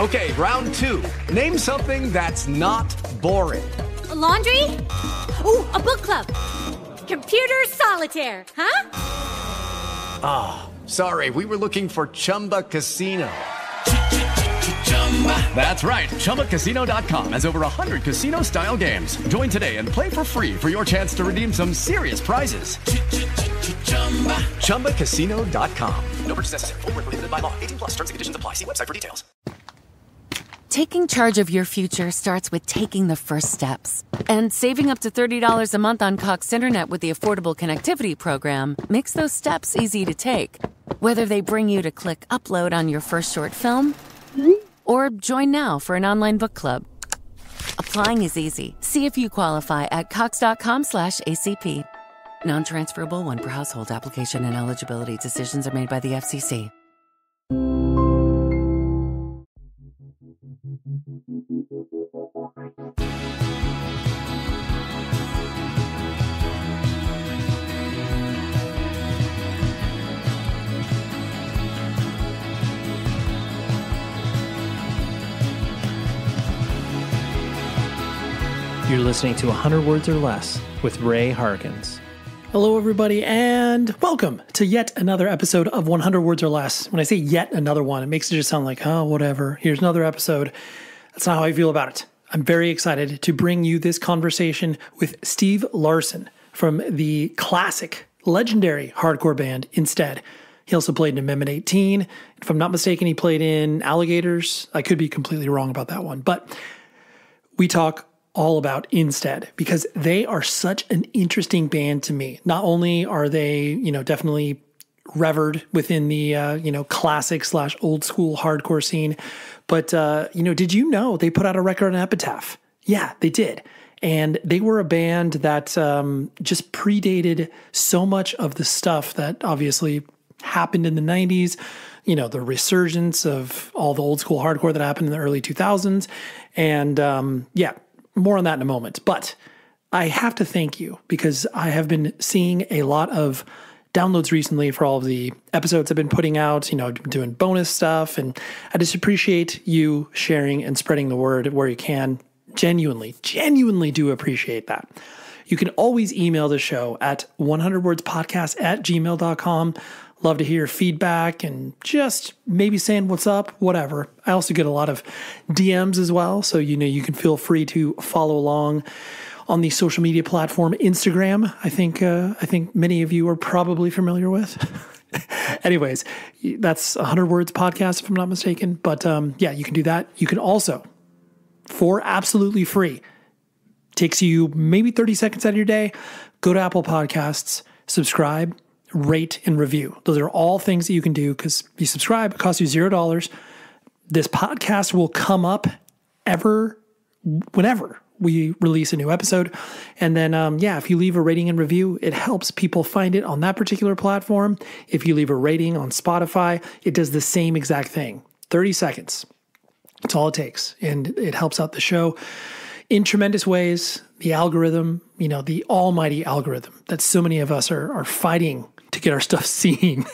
Okay, round two. Name something that's not boring. A laundry? Ooh, a book club. Computer solitaire, huh? Ah, oh, sorry, we were looking for Chumba Casino. That's right. ChumbaCasino.com has over 100 casino style games. Join today and play for free for your chance to redeem some serious prizes. ChumbaCasino.com. No purchase necessary. Full prohibited by law. 18 plus terms and conditions apply. See website for details. Taking charge of your future starts with taking the first steps. And saving up to $30 a month on Cox Internet with the Affordable Connectivity Program makes those steps easy to take. Whether they bring you to click upload on your first short film or join now for an online book club. Applying is easy. See if you qualify at cox.com slash ACP. Non-transferable one per household application and eligibility decisions are made by the FCC. You're listening to 100 Words or Less with Ray Harkins. Hello, everybody, and welcome to yet another episode of 100 Words or Less. When I say yet another one, it makes it just sound like, oh, whatever, here's another episode. That's not how I feel about it. I'm very excited to bring you this conversation with Steve Larson from the classic, legendary hardcore band Insted. He also played in Amendment 18. If I'm not mistaken, he played in Alligators. I could be completely wrong about that one, but we talk all about Insted because they are such an interesting band to me. Not only are they, you know, definitely revered within the uh, you know classic slash old school hardcore scene, but uh, you know, did you know they put out a record on Epitaph? Yeah, they did. And they were a band that um, just predated so much of the stuff that obviously happened in the 90s you know the resurgence of all the old school hardcore that happened in the early 2000s and um, yeah more on that in a moment. But I have to thank you because I have been seeing a lot of downloads recently for all of the episodes I've been putting out, you know, doing bonus stuff. And I just appreciate you sharing and spreading the word where you can. Genuinely, genuinely do appreciate that. You can always email the show at 100wordspodcast at gmail.com. Love to hear feedback and just maybe saying what's up, whatever. I also get a lot of DMs as well, so you know you can feel free to follow along on the social media platform Instagram. I think uh, I think many of you are probably familiar with. Anyways, that's 100 words podcast if I'm not mistaken. But um, yeah, you can do that. You can also, for absolutely free, takes you maybe 30 seconds out of your day, go to Apple Podcasts, subscribe rate, and review. Those are all things that you can do because you subscribe, it costs you zero dollars. This podcast will come up ever, whenever we release a new episode. And then, um, yeah, if you leave a rating and review, it helps people find it on that particular platform. If you leave a rating on Spotify, it does the same exact thing 30 seconds. That's all it takes. And it helps out the show in tremendous ways. The algorithm, you know, the almighty algorithm that so many of us are, are fighting to get our stuff seen.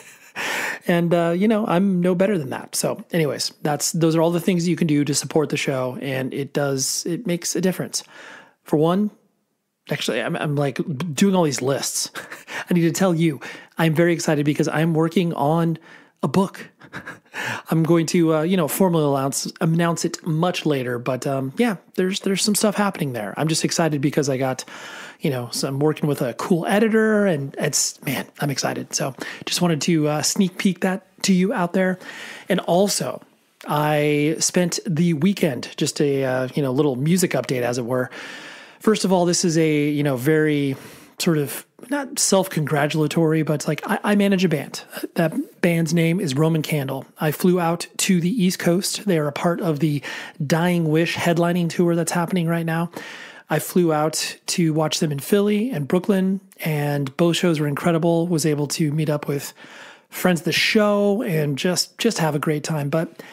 and uh, you know, I'm no better than that. So, anyways, that's those are all the things you can do to support the show, and it does it makes a difference. For one, actually, I'm, I'm like doing all these lists. I need to tell you, I'm very excited because I'm working on a book. I'm going to, uh, you know, formally announce announce it much later, but um, yeah, there's there's some stuff happening there. I'm just excited because I got you know, so I'm working with a cool editor and it's, man, I'm excited. So just wanted to uh, sneak peek that to you out there. And also, I spent the weekend, just a, uh, you know, little music update as it were. First of all, this is a, you know, very sort of not self congratulatory, but like I, I, manage a band. That band's name is Roman Candle. I flew out to the East Coast. They are a part of the Dying Wish headlining tour that's happening right now. I flew out to watch them in Philly and Brooklyn, and both shows were incredible. Was able to meet up with friends of the show and just just have a great time. But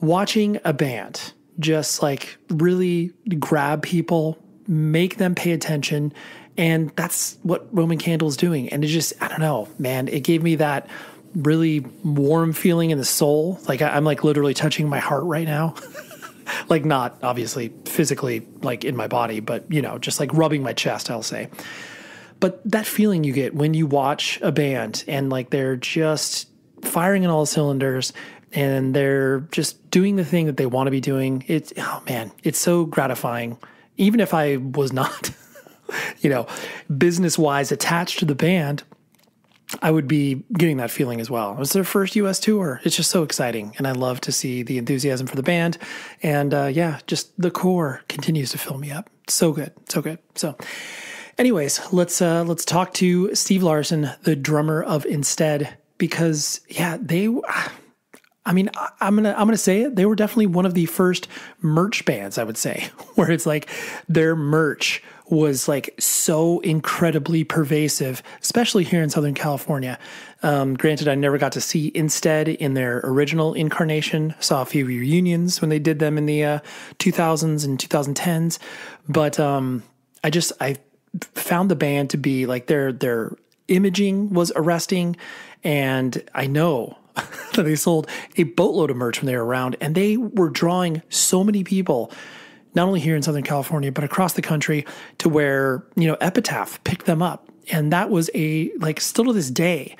watching a band just like really grab people, make them pay attention, and that's what Roman Candle is doing. And it just I don't know, man, it gave me that really warm feeling in the soul. Like I, I'm like literally touching my heart right now. like not obviously physically like in my body, but you know, just like rubbing my chest, I'll say. But that feeling you get when you watch a band and like they're just firing in all cylinders and they're just doing the thing that they want to be doing. It's oh man, it's so gratifying. Even if I was not, you know, business wise attached to the band, I would be getting that feeling as well. It was their first US tour. It's just so exciting. And I love to see the enthusiasm for the band. And uh, yeah, just the core continues to fill me up. So good. So good. So, anyways, let's uh, let's talk to Steve Larson, the drummer of Insted, because yeah, they I mean, I'm gonna I'm gonna say it. They were definitely one of the first merch bands, I would say, where it's like their merch was like so incredibly pervasive, especially here in Southern California. Um, granted, I never got to see Insted in their original incarnation. Saw a few reunions when they did them in the uh, 2000s and 2010s, but um, I just I found the band to be like their their imaging was arresting, and I know that they sold a boatload of merch when they were around, and they were drawing so many people, not only here in Southern California, but across the country, to where, you know, Epitaph picked them up. And that was a, like, still to this day,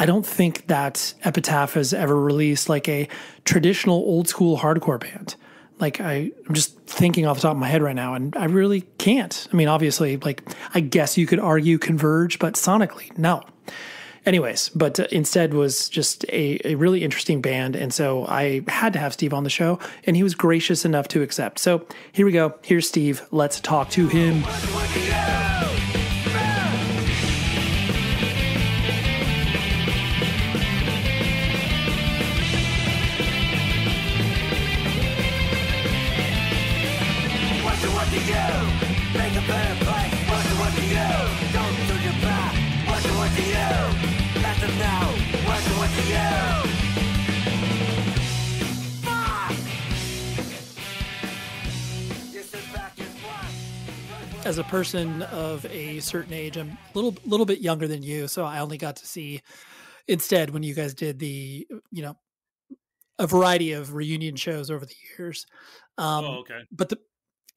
I don't think that Epitaph has ever released like a traditional old school hardcore band. Like I, I'm just thinking off the top of my head right now, and I really can't. I mean, obviously, like I guess you could argue Converge, but sonically, no anyways, but uh, Insted was just a, a really interesting band. And so I had to have Steve on the show, and he was gracious enough to accept. So here we go. Here's Steve. Let's talk to him. As a person of a certain age, I'm a little little bit younger than you, so I only got to see Insted when you guys did the you know a variety of reunion shows over the years. Um, oh, okay. But the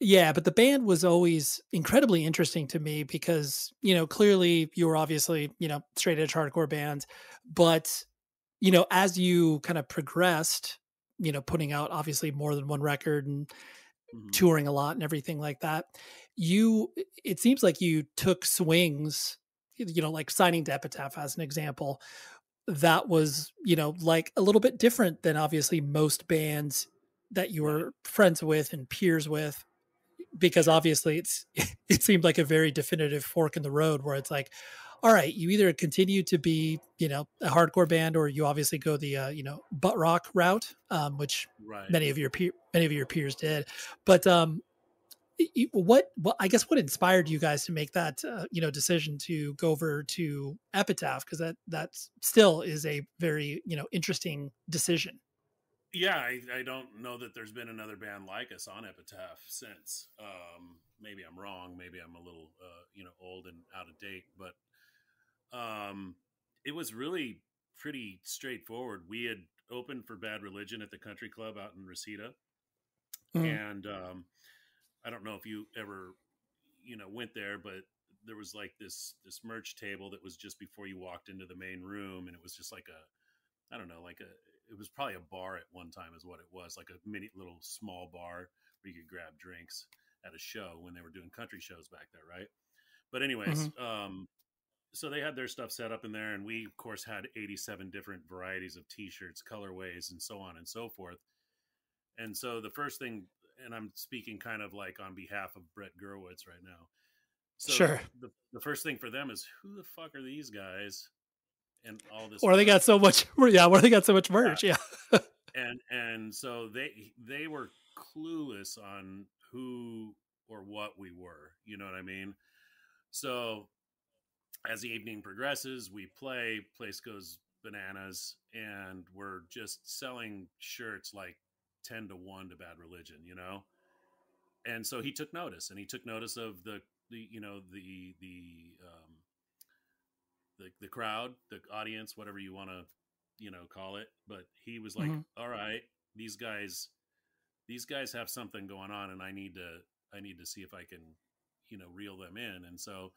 yeah, but the band was always incredibly interesting to me because you know clearly you were obviously you know straight edge hardcore band, but you know as you kind of progressed, you know putting out obviously more than one record and mm-hmm. touring a lot and everything like that you it seems like you took swings you know like signing to epitaph as an example that was you know like a little bit different than obviously most bands that you were friends with and peers with because obviously it's it seemed like a very definitive fork in the road where it's like all right you either continue to be you know a hardcore band or you obviously go the uh, you know butt rock route um, which right. many of your peer, many of your peers did but um what, what I guess what inspired you guys to make that uh, you know decision to go over to Epitaph because that that still is a very you know interesting decision. Yeah, I, I, don't know that there's been another band like us on Epitaph since. Um, maybe I'm wrong. Maybe I'm a little uh, you know old and out of date, but um, it was really pretty straightforward. We had opened for Bad Religion at the Country Club out in Reseda, mm-hmm. and um, I don't know if you ever, you know, went there, but there was like this this merch table that was just before you walked into the main room, and it was just like a, I don't know, like a, it was probably a bar at one time, is what it was, like a mini little small bar where you could grab drinks at a show when they were doing country shows back there, right? But anyways, mm-hmm. um, so they had their stuff set up in there, and we of course had 87 different varieties of T-shirts, colorways, and so on and so forth. And so the first thing and I'm speaking kind of like on behalf of Brett Gurewitz right now. So sure. The, the first thing for them is who the fuck are these guys? And all this. Or they got so much. Yeah. Where they got so much merch. Yeah. yeah. and and so they they were clueless on who or what we were. You know what I mean? So as the evening progresses, we play. Place goes bananas, and we're just selling shirts like 10 to 1 to bad religion you know and so he took notice and he took notice of the the you know the the um the, the crowd the audience whatever you want to you know, call it. But he was like, Mhm. "All right, these guys, these guys have something going on, and I need to, I need to see if I can, you know, reel them in." And so,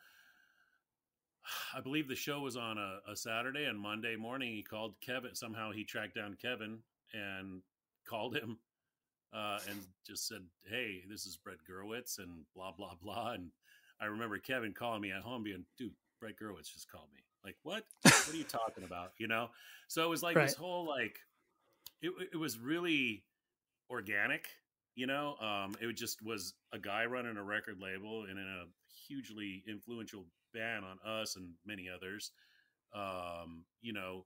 I believe the show was on a, a Saturday, and Monday morning he called Kevin. Somehow he tracked down Kevin and called him uh, and just said, "Hey, this is Brett Gurewitz," and blah blah blah. And I remember Kevin calling me at home, being, "Dude, Brett Gurewitz just called me. Like, what? What are you talking about? You know?" So it was like this whole like, it it was really organic. You know, um, it just was a guy running a record label and in a hugely influential band on us and many others. Um, you know,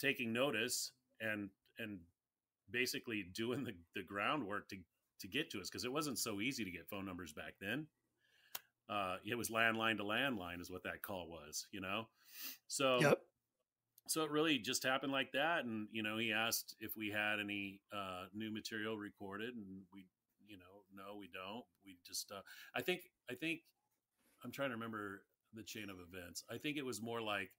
taking notice and and basically doing the, the groundwork to to get to us because it wasn't so easy to get phone numbers back then. Uh, it was landline to landline is what that call was, you know. So Yep. so it really just happened like that, and you know he asked if we had any uh, new material recorded, and we, you know, no, we don't. We just, uh, I think, I think, I'm trying to remember the chain of events. I think it was more like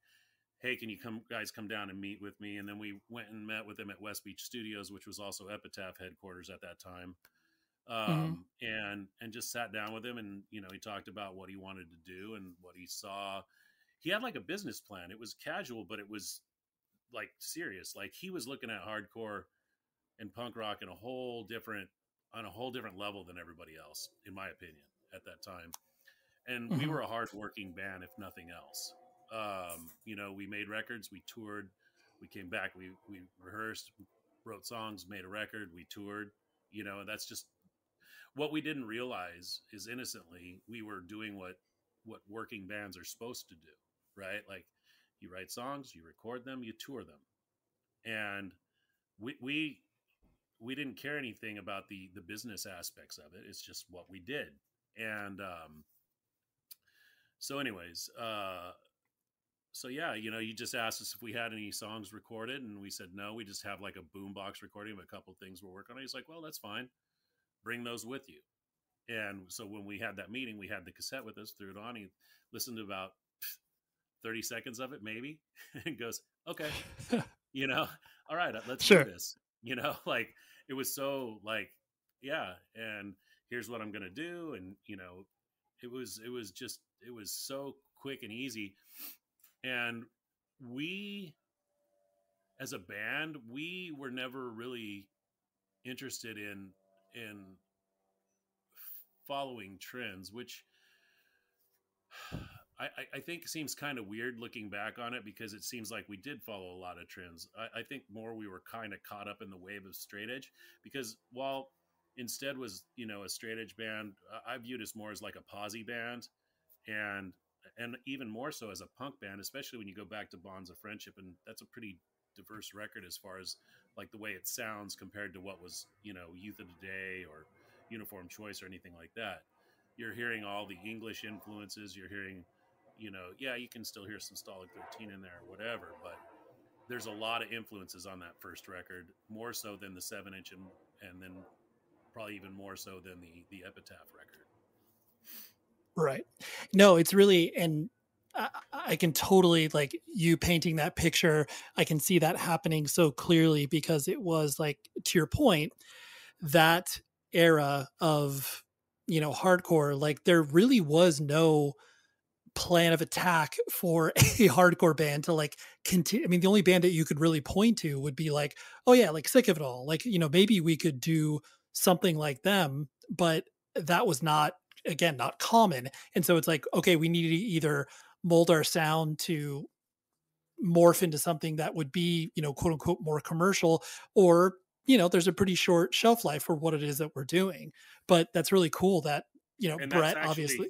hey, can you come guys come down and meet with me? And then we went and met with him at West Beach Studios, which was also Epitaph headquarters at that time. Um, and and just sat down with him and you know he talked about what he wanted to do and what he saw he had like a business plan it was casual but it was like serious like he was looking at hardcore and punk rock in a whole different on a whole different level than everybody else in my opinion at that time and we Mhm. were a hard-working band if nothing else. Um, you know we made records we toured we came back we we rehearsed wrote songs made a record we toured you know and that's just what we didn't realize is innocently we were doing what what working bands are supposed to do right? Like you write songs you record them you tour them. And we we we didn't care anything about the the business aspects of it it's just what we did. And um so anyways uh so yeah you know you just asked us if we had any songs recorded and we said no we just have like a boombox recording of a couple things we're working on. He's like well that's fine. Bring those with you. And so when we had that meeting we had the cassette with us threw it on he listened to about 30 seconds of it maybe and goes okay. You know all right let's Sure. do this. You know like it was so like yeah and here's what i'm gonna do and you know it was it was just it was so quick and easy and we as a band we were never really interested in in following trends which I, I- think seems kind of weird looking back on it because it seems like we did follow a lot of trends. I, I think more we were kind of caught up in the wave of straight edge because while Insted was you know a straight edge band, I- viewed us more as like a posy band, and and even more so as a punk band, especially when you go back to Bonds of Friendship, and that's a pretty diverse record as far as like the way it sounds compared to what was you know Youth of Today or Uniform Choice or anything like that. You're hearing all the English influences. You're hearing, you know, yeah, you can still hear some Stalag 13 in there or whatever, but there's a lot of influences on that first record, more so than the seven inch and, and then probably even more so than the, the Epitaph record. Right. No, it's really, and I, I can totally like you painting that picture. I can see that happening so clearly because it was like, to your point, that era of, you know, hardcore, like there really was no plan of attack for a hardcore band to like continue. I mean, the only band that you could really point to would be like, oh yeah, like sick of it all. Like, you know, maybe we could do something like them, but that was not again not common and so it's like okay we need to either mold our sound to morph into something that would be you know quote unquote more commercial or you know there's a pretty short shelf life for what it is that we're doing but that's really cool that you know brett obviously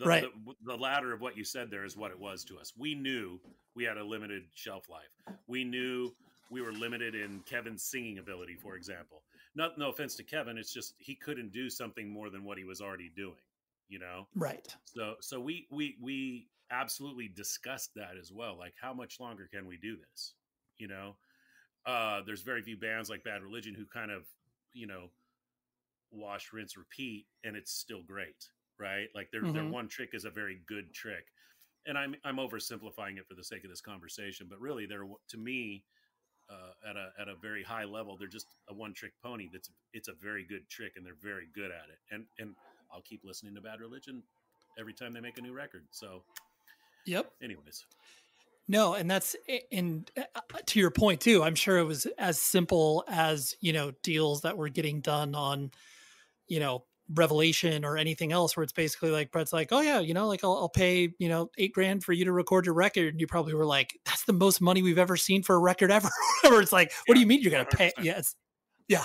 the, right. the, the latter of what you said there is what it was to us. We knew we had a limited shelf life. We knew we were limited in Kevin's singing ability, for example. Not no offense to Kevin, it's just he couldn't do something more than what he was already doing. You know, right so so we we we absolutely discussed that as well. Like, how much longer can we do this? You know, uh, there's very few bands like Bad Religion who kind of you know wash, rinse, repeat, and it's still great, right? Like their their Mhm. one trick is a very good trick. and I'm I'm oversimplifying it for the sake of this conversation, but really, they're to me uh, at a at a very high level, they're just a one trick pony. That's it's a very good trick, and they're very good at it. And and I'll keep listening to Bad Religion every time they make a new record. So, Yep. anyways, No, and that's and uh, to your point too. I'm sure it was as simple as you know deals that were getting done on, you know, Revelation or anything else, where it's basically like Brett's like, oh yeah, you know, like I'll, I'll pay you know eight grand for you to record your record, and you probably were like, that's the most money we've ever seen for a record ever. Where it's like, what do you mean you're gonna pay? 100%. Yeah, it's, yeah.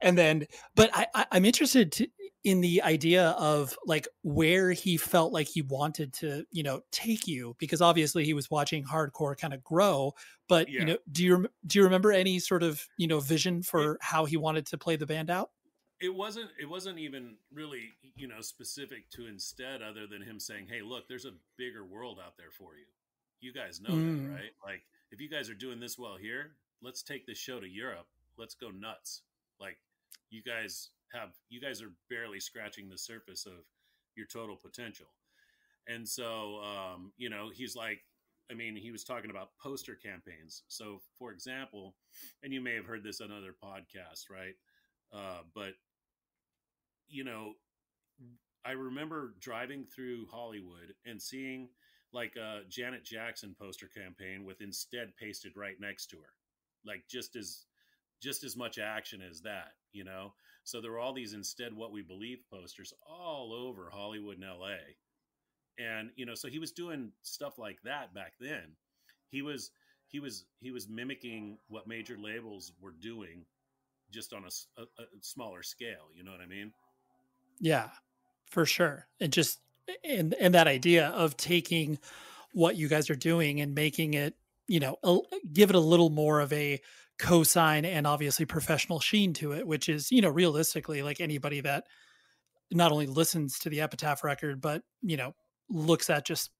and then but I, I i'm interested to, in the idea of like where he felt like he wanted to you know take you because obviously he was watching hardcore kind of grow but you know do you rem- do you remember any sort of you know vision for how he wanted to play the band out it wasn't it wasn't even really you know specific to Insted other than him saying hey look there's a bigger world out there for you. You guys know Mm. that right? Like if you guys are doing this well here let's take this show to europe. Let's go nuts. Like you guys have you guys are barely scratching the surface of your total potential. And so um you know he's like i mean he was talking about poster campaigns. So for example and you may have heard this on other podcasts right? Uh, but you know, I remember driving through Hollywood and seeing like a Janet Jackson poster campaign with Insted pasted right next to her, like just as just as much action as that, you know. So there were all these Insted what we believe posters all over Hollywood and L.A. And you know, so he was doing stuff like that back then. He was he was he was mimicking what major labels were doing just on a smaller scale. You know what I mean? Yeah for sure and just and and that idea of taking what you guys are doing and making it you know give it a little more of a cosign and obviously professional sheen to it which is you know realistically like anybody that not only listens to the epitaph record but you know looks at just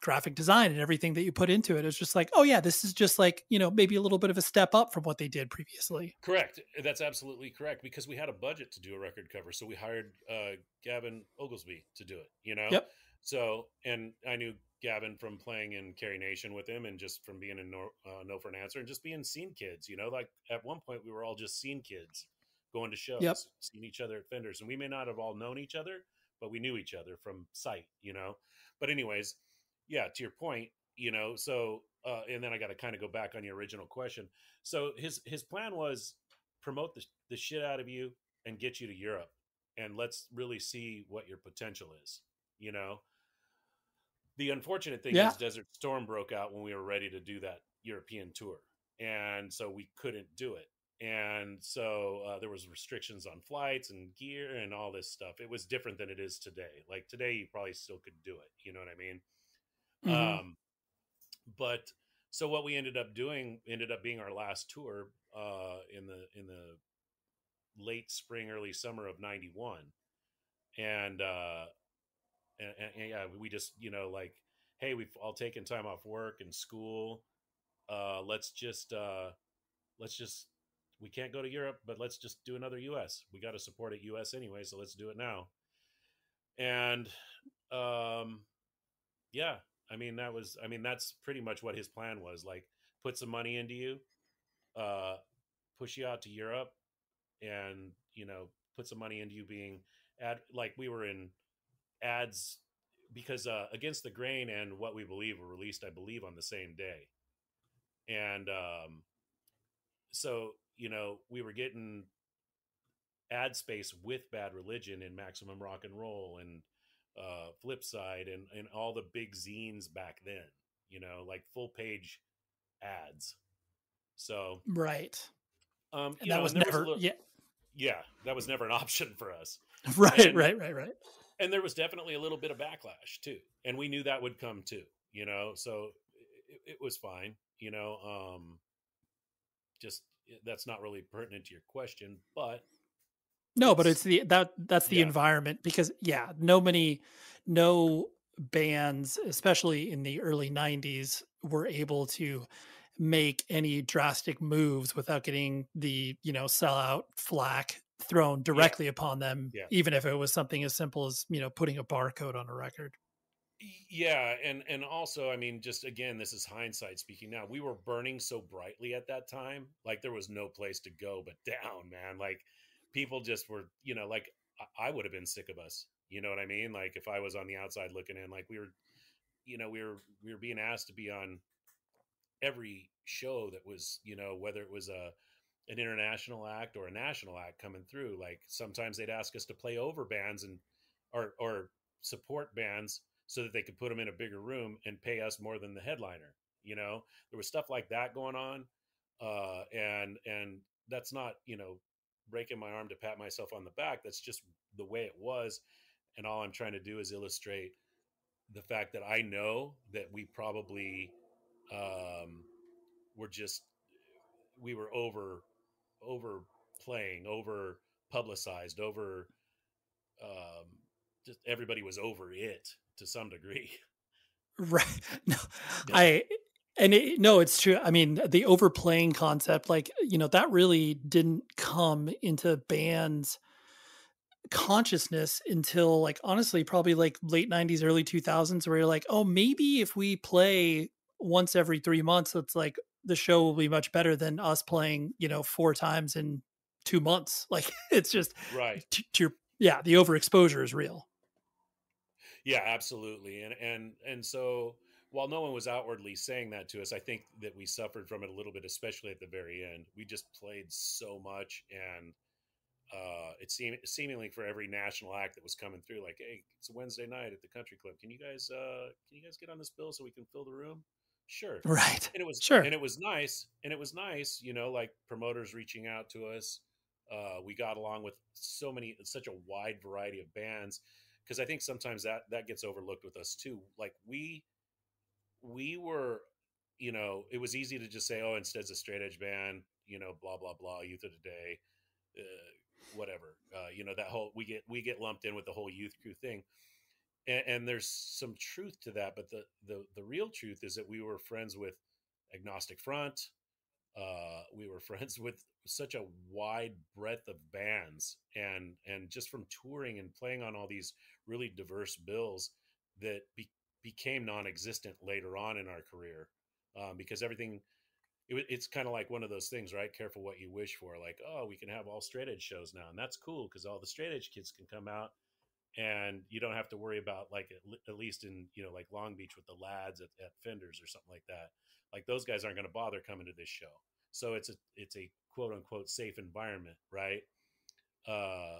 graphic design and everything that you put into it it's just like oh yeah this is just like you know maybe a little bit of a step up from what they did previously Correct. That's absolutely correct because we had a budget to do a record cover, so we hired uh, Gavin Oglesby to do it. You know. Yep. So, and I knew Gavin from playing in Carry Nation with him, and just from being in no, uh, no for an answer, and just being scene kids. You know, like at one point we were all just scene kids going to shows, Yep. seeing each other at Fenders, and we may not have all known each other, but we knew each other from sight. You know. But anyways, yeah. To your point, you know. So, uh, and then I got to kind of go back on your original question. So his his plan was promote the, the shit out of you and get you to Europe and let's really see what your potential is, you know. The unfortunate thing Yeah. is Desert Storm broke out when we were ready to do that European tour. And so we couldn't do it. And so uh, there was restrictions on flights and gear and all this stuff. It was different than it is today. Like today you probably still could do it, you know what I mean? Mhm. Um, but so what we ended up doing ended up being our last tour uh, in the in the late spring, early summer of '91, and, uh, and, and and yeah, we just you know like, hey, we've all taken time off work and school. Uh, let's just uh, let's just we can't go to Europe, but let's just do another U.S. We got to support it U.S. anyway, so let's do it now. And um, yeah, I mean that was I mean that's pretty much what his plan was. Like put some money into you, uh, push you out to Europe, and you know put some money into you being ad like we were in ads because uh, against the grain and what we believe were released i believe on the same day and um so you know we were getting ad space with bad religion and maximum rock and roll and uh flip side and and all the big zines back then you know like full page ads. So right. um and that know, was never a little- yeah. Yeah that was never an option for us. Right And- right right right. and there was definitely a little bit of backlash too and we knew that would come too you know so it, it was fine you know um just that's not really pertinent to your question but No, but It's- it's the that that's the Yeah. environment because yeah, no many no bands, especially in the early 90s, were able to make any drastic moves without getting the, you know, sellout flack thrown directly upon them, Yeah. even if it was something as simple as, you know, putting a barcode on a record. yeah and and also i mean just again this is hindsight speaking now we were burning so brightly at that time like there was no place to go but down man like people just were you know like i, would have been sick of us you know what i mean like if i was on the outside looking in like we were you know we were we were being asked to be on every show that was you know whether it was a an international act or a national act coming through like sometimes they'd ask us to play over bands and or or support bands so that they could put them in a bigger room and pay us more than the headliner. You know, there was stuff like that going on, uh, and and that's not you know breaking my arm to pat myself on the back. That's just the way it was, and all I'm trying to do is illustrate the fact that I know that we probably um, were just we were over over playing, over publicized, over um, just everybody was over it to some degree. Right. No, yeah. I and it, no, it's true. I mean, the overplaying concept, like you know, that really didn't come into bands consciousness until like honestly probably like late 90s early 2000s where you're like oh maybe if we play once every three months it's like the show will be much better than us playing you know four times in two months like it's just right to, to your yeah the overexposure is real yeah, absolutely. And and and so while no one was outwardly saying that to us, I think that we suffered from it a little bit, especially at the very end. We just played so much, and uh, it seemed seemingly for every national act that was coming through, like, "Hey, it's a Wednesday night at the country club. Can you guys uh, can you guys get on this bill so we can fill the room?" Sure, right. And it was sure, and it was nice, and it was nice, you know, like promoters reaching out to us. Uh, we got along with so many, such a wide variety of bands because I think sometimes that that gets overlooked with us too. Like we we were, you know, it was easy to just say, oh, Insted's a straight edge band, you know, blah blah blah, youth of today, uh, whatever. Uh, you know, that whole we get we get lumped in with the whole youth crew thing. And, and there's some truth to that, but the, the the real truth is that we were friends with Agnostic Front, uh, we were friends with such a wide breadth of bands and and just from touring and playing on all these really diverse bills that be, became non-existent later on in our career um, because everything it, it's kind of like one of those things right? Careful what you wish for like oh we can have all straight edge shows now and that's cool because all the straight edge kids can come out and you don't have to worry about like at, at least in you know like long beach with the lads at, at fenders or something like that like those guys aren't going to bother coming to this show. So it's a it's a quote unquote safe environment right? Uh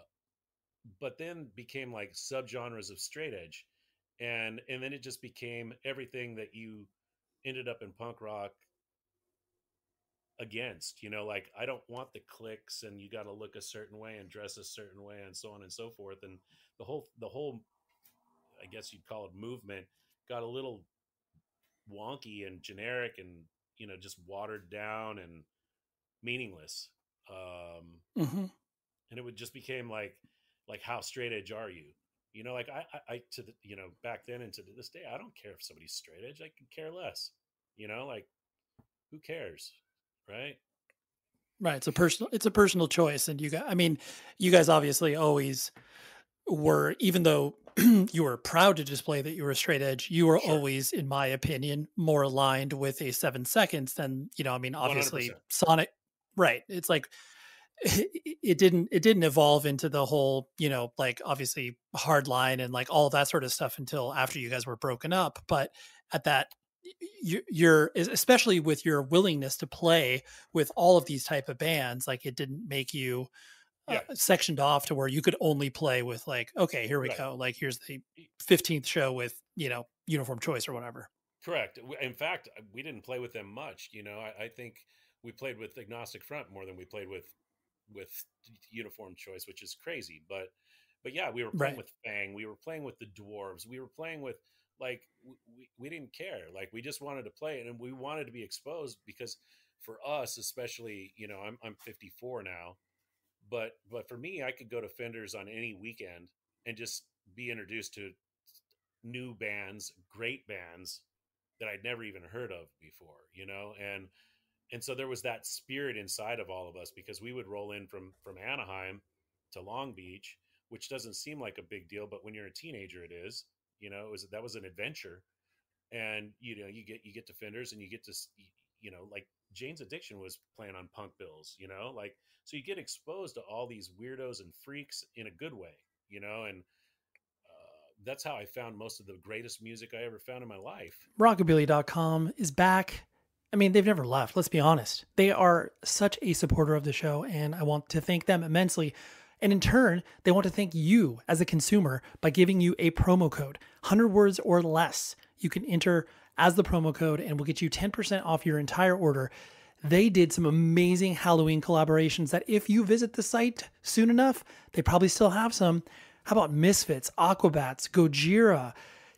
but then became like subgenres of straight edge and and then it just became everything that you ended up in punk rock against you know like i don't want the clicks and you got to look a certain way and dress a certain way and so on and so forth and the whole the whole i guess you'd call it movement got a little wonky and generic and you know just watered down and meaningless um mm-hmm. and it would just became like like how straight edge are you you know like I, I i to the you know back then and to this day i don't care if somebody's straight edge i could care less you know like who cares right right it's a personal it's a personal choice and you guys i mean you guys obviously always were even though you were proud to display that you were straight edge you were sure. always in my opinion more aligned with a seven seconds than you know i mean obviously 100%. sonic right it's like it didn't it didn't evolve into the whole you know like obviously hard line and like all that sort of stuff until after you guys were broken up but at that you're especially with your willingness to play with all of these type of bands like it didn't make you uh, yeah. uh, sectioned off to where you could only play with like okay here we right. go like here's the 15th show with you know uniform choice or whatever correct in fact we didn't play with them much you know I, I think we played with agnostic front more than we played with with uniform choice, which is crazy. But but yeah, we were playing right. with Fang, we were playing with the dwarves, we were playing with like we, we didn't care. Like we just wanted to play and we wanted to be exposed because for us, especially, you know, I'm I'm 54 now, but but for me, I could go to Fenders on any weekend and just be introduced to new bands, great bands that I'd never even heard of before, you know, and and so there was that spirit inside of all of us because we would roll in from from Anaheim to Long Beach, which doesn't seem like a big deal, but when you're a teenager, it is. You know, it was that was an adventure, and you know, you get you get to Fenders and you get to you know, like Jane's Addiction was playing on punk bills. You know, like so you get exposed to all these weirdos and freaks in a good way. You know, and uh, that's how I found most of the greatest music I ever found in my life. Rockabilia.com is back. I mean, they've never left. Let's be honest. They are such a supporter of the show, and I want to thank them immensely and in turn, they want to thank you as a consumer by giving you a promo code, 100 words or less. You can enter as the promo code and we'll get you 10% off your entire order. They did some amazing Halloween collaborations that if you visit the site soon enough, they probably still have some. How about Misfits, Aquabats, Gojira,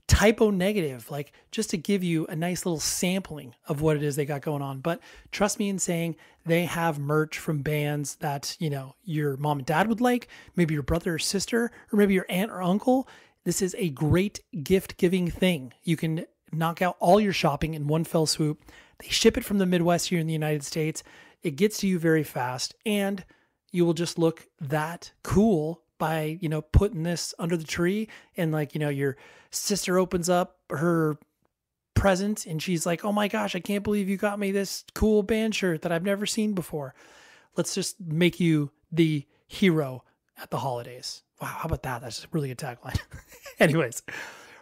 Type Negative, like just to give you a nice little sampling of what it is they got going on. But trust me in saying they have merch from bands that, you know, your mom and dad would like, maybe your brother or sister, or maybe your aunt or uncle. This is a great gift giving thing. You can knock out all your shopping in one fell swoop. They ship it from the Midwest here in the United States. It gets to you very fast, and you will just look that cool by, you know, putting this under the tree and like, you know, your sister opens up her present and she's like, "Oh my gosh, I can't believe you got me this cool band shirt that I've never seen before." Let's just make you the hero at the holidays. Wow, how about that? That's a really good tagline. Anyways,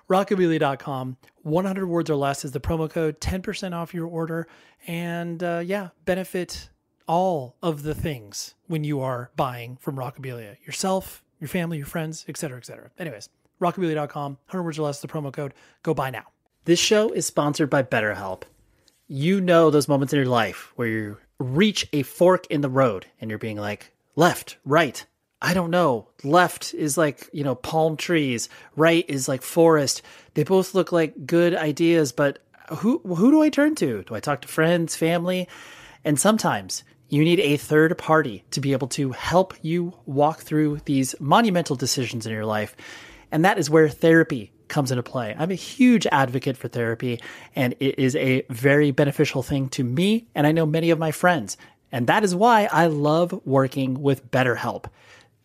rockabilia.com, 100 words or less is the promo code, 10% off your order, and uh, yeah, benefit all of the things when you are buying from Rockabilia yourself, your family, your friends, etc., etc. Anyways, rockabilia.com, 100 words or less, the promo code. Go buy now. This show is sponsored by BetterHelp. You know those moments in your life where you reach a fork in the road and you're being like, left, right. I don't know. Left is like, you know, palm trees. Right is like forest. They both look like good ideas, but who who do I turn to? Do I talk to friends, family? And sometimes you need a third party to be able to help you walk through these monumental decisions in your life. And that is where therapy comes into play. I'm a huge advocate for therapy, and it is a very beneficial thing to me, and I know many of my friends. And that is why I love working with BetterHelp.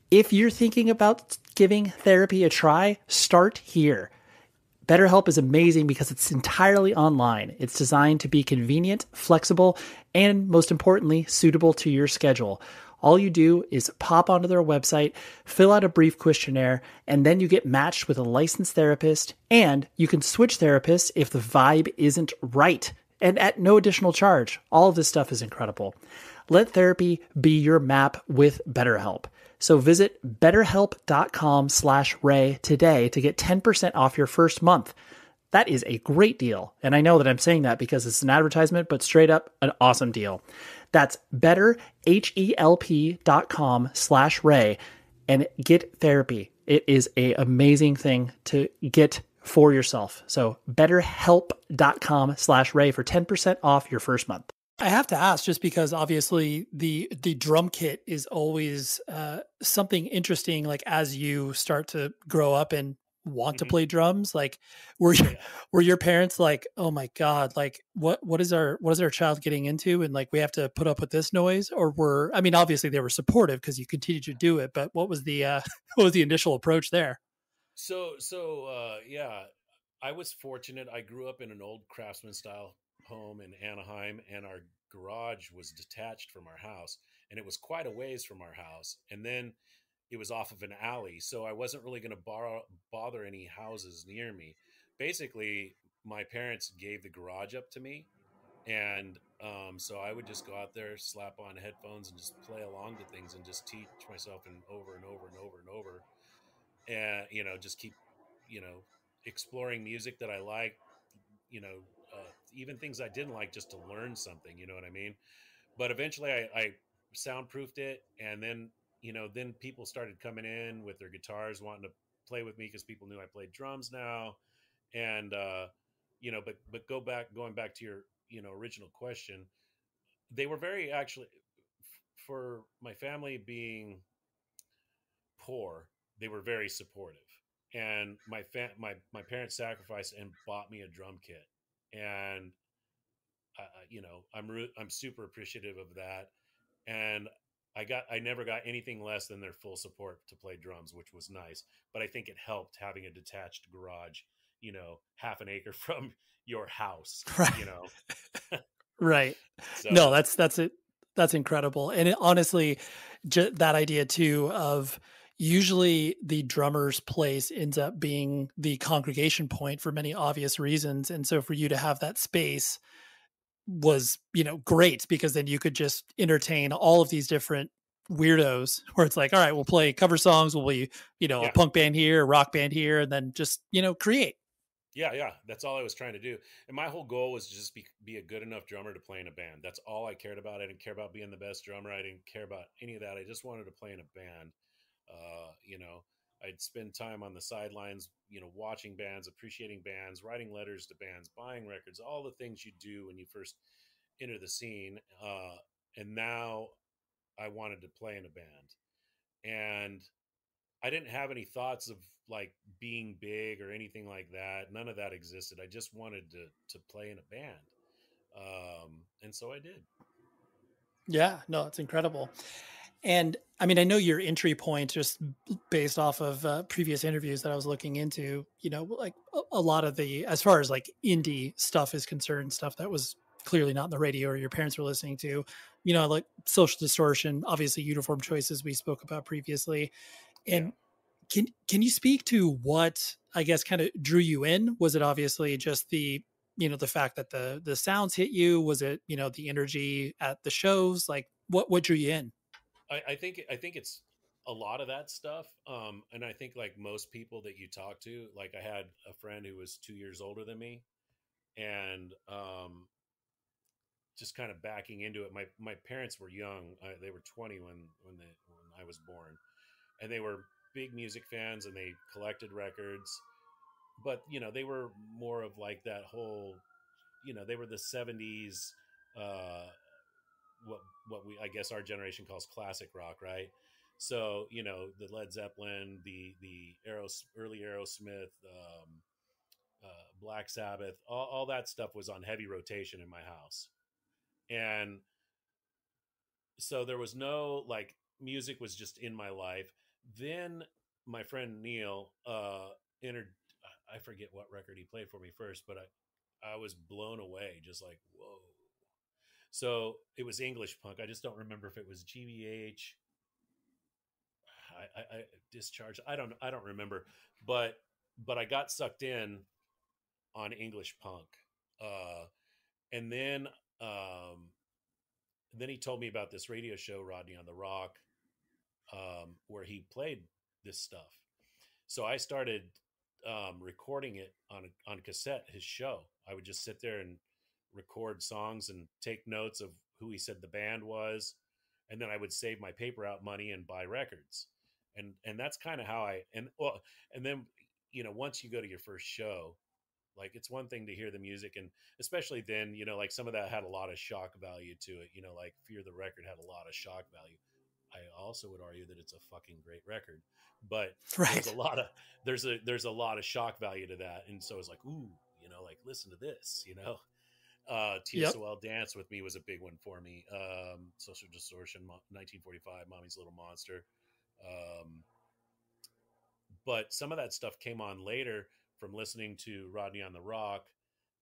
If you're thinking about giving therapy a try, start here. BetterHelp is amazing because it's entirely online. It's designed to be convenient, flexible, and most importantly, suitable to your schedule. All you do is pop onto their website, fill out a brief questionnaire, and then you get matched with a licensed therapist. And you can switch therapists if the vibe isn't right, and at no additional charge. All of this stuff is incredible. Let therapy be your map with BetterHelp. So visit betterhelp.com slash Ray today to get 10% off your first month. That is a great deal. And I know that I'm saying that because it's an advertisement, but straight up an awesome deal. That's betterhelp.com slash Ray and get therapy. It is a amazing thing to get for yourself. So betterhelp.com slash Ray for 10% off your first month. I have to ask, just because obviously the the drum kit is always uh, something interesting. Like as you start to grow up and want mm-hmm. to play drums, like were you, were your parents like, oh my god, like what what is our what is our child getting into, and like we have to put up with this noise, or were I mean, obviously they were supportive because you continued to do it, but what was the uh, what was the initial approach there? So so uh, yeah, I was fortunate. I grew up in an old craftsman style home in Anaheim, and our garage was detached from our house, and it was quite a ways from our house. And then it was off of an alley, so I wasn't really going to bother any houses near me. Basically, my parents gave the garage up to me, and um, so I would just go out there, slap on headphones, and just play along to things, and just teach myself and over and over and over and over, and you know, just keep, you know, exploring music that I like, you know, even things I didn't like just to learn something. You know what I mean? But eventually, I, I soundproofed it, and then you know, then people started coming in with their guitars, wanting to play with me because people knew I played drums now, and uh, you know, but but go back, going back to your you know original question, they were very actually for my family being poor, they were very supportive and my fa- my my parents sacrificed and bought me a drum kit and uh, you know i'm re- i'm super appreciative of that and i got i never got anything less than their full support to play drums which was nice but i think it helped having a detached garage you know half an acre from your house Right. you know Right. so No, that's that's it. That's incredible. And it, honestly, j- that idea too of usually the drummer's place ends up being the congregation point for many obvious reasons. And so for you to have that space was, you know, great because then you could just entertain all of these different weirdos where it's like, all right, we'll play cover songs, we'll be, you know, Yeah. a punk band here, a rock band here, and then just, you know, create. Yeah, yeah, that's all I was trying to do. And my whole goal was just be be a good enough drummer to play in a band. That's all I cared about. I didn't care about being the best drummer. I didn't care about any of that. I just wanted to play in a band. Uh, you know, I'd spend time on the sidelines, you know, watching bands, appreciating bands, writing letters to bands, buying records, all the things you do when you first enter the scene. Uh, and now I wanted to play in a band. And I didn't have any thoughts of like being big or anything like that. None of that existed. I just wanted to to play in a band, um, and so I did. Yeah, no, it's incredible. And I mean, I know your entry point, just based off of uh, previous interviews that I was looking into, you know, like a, a lot of the, as far as like indie stuff is concerned, stuff that was clearly not in the radio or your parents were listening to, you know, like social distortion, obviously uniform choices we spoke about previously. And can can you speak to what I guess kind of drew you in? Was it obviously just the you know the fact that the the sounds hit you? Was it you know the energy at the shows? Like what what drew you in? I, I think I think it's a lot of that stuff. Um, and I think like most people that you talk to, like I had a friend who was two years older than me, and um, just kind of backing into it. My my parents were young; I, they were twenty when when they when I was born, and they were big music fans and they collected records. But you know, they were more of like that whole, you know, they were the '70s. Uh, what what we I guess our generation calls classic rock, right? So you know the Led Zeppelin, the the Aeros, early Aerosmith, um, uh, Black Sabbath, all, all that stuff was on heavy rotation in my house, and so there was no like music was just in my life. Then my friend Neil uh, entered. I forget what record he played for me first, but I I was blown away, just like whoa. So it was English punk. I just don't remember if it was GBH. I, I, I discharged. I don't. I don't remember. But but I got sucked in on English punk, uh, and then um, then he told me about this radio show, Rodney on the Rock, um, where he played this stuff. So I started um, recording it on on cassette. His show. I would just sit there and record songs and take notes of who he said the band was. And then i would save my paper out money and buy records. And and that's kind of how i and well and then you know once you go to your first show like it's one thing to hear the music and especially then you know like some of that had a lot of shock value to it. You know like fear the record had a lot of shock value. I also would argue that it's a fucking great record but Right. there's a lot of there's a there's a lot of shock value to that. And so it's like ooh you know like listen to this you know uh Yep. TSOL Dance with Me was a big one for me. Um Social Distortion, 1945, Mommy's Little Monster. Um but some of that stuff came on later from listening to Rodney on the Rock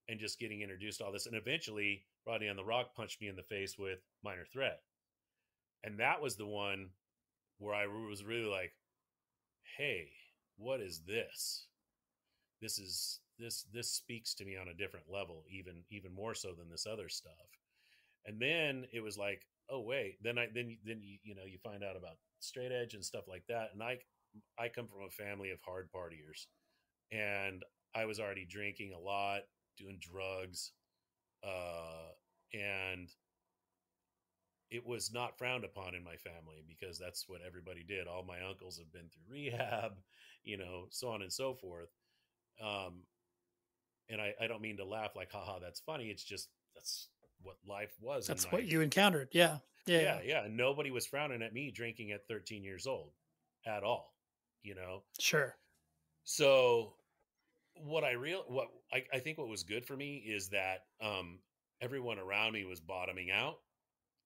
and just getting introduced to all this. And eventually, Rodney on the Rock punched me in the face with Minor Threat. And that was the one where I was really like, hey, what is this? This is this this speaks to me on a different level, even even more so than this other stuff. And then it was like, oh wait, then I then then you you know you find out about straight edge and stuff like that. And I I come from a family of hard partiers, and I was already drinking a lot, doing drugs, uh, and it was not frowned upon in my family because that's what everybody did. All my uncles have been through rehab, you know, so on and so forth. Um, and I, I don't mean to laugh like, haha, that's funny. It's just that's what life was. That's what you encountered. Yeah. Yeah. yeah, yeah. Nobody was frowning at me drinking at 13 years old at all, you know? Sure. So what I real what I, I think what was good for me is that um everyone around me was bottoming out.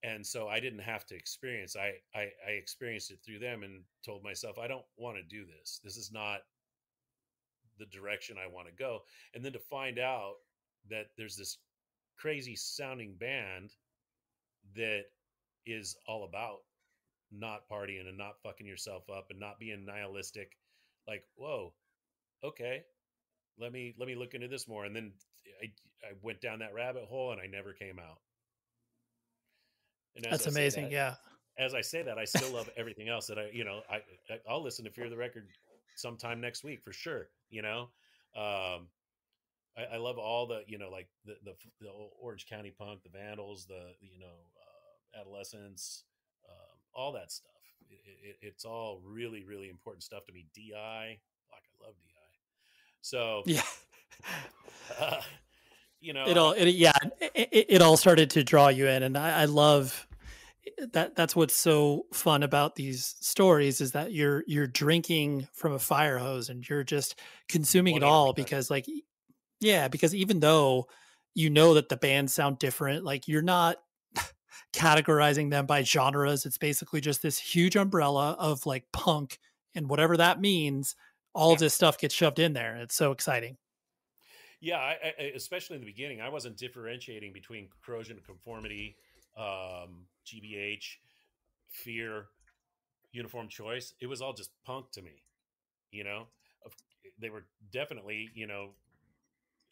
And so I didn't have to experience I, I I experienced it through them and told myself I don't want to do this. This is not the direction I want to go. And then to find out that there's this crazy sounding band that is all about not partying and not fucking yourself up and not being nihilistic like whoa okay let me let me look into this more and then i i went down that rabbit hole and i never came out and that's amazing that, yeah as i say that i still love everything else that i you know i i'll listen to fear the record sometime next week for sure you know? Um I, I love all the you know like the, the, the orange county punk the vandals the you know uh, adolescents um, all that stuff. It, it, it's all really really important stuff to me. Di like i love di so yeah, uh, you know, it all it, yeah, it, it, all started to draw you in, and I, I love that. That's what's so fun about these stories is that you're you're drinking from a fire hose and you're just consuming 100%. it all because like yeah, because even though you know that the bands sound different, like you're not categorizing them by genres. It's basically just this huge umbrella of like punk and whatever that means all yeah. of this stuff gets shoved in there. It's so exciting. Yeah, I, I, especially in the beginning, I wasn't differentiating between corrosion and conformity, um, GBH, fear, uniform choice. It was all just punk to me. You know, they were definitely, you know,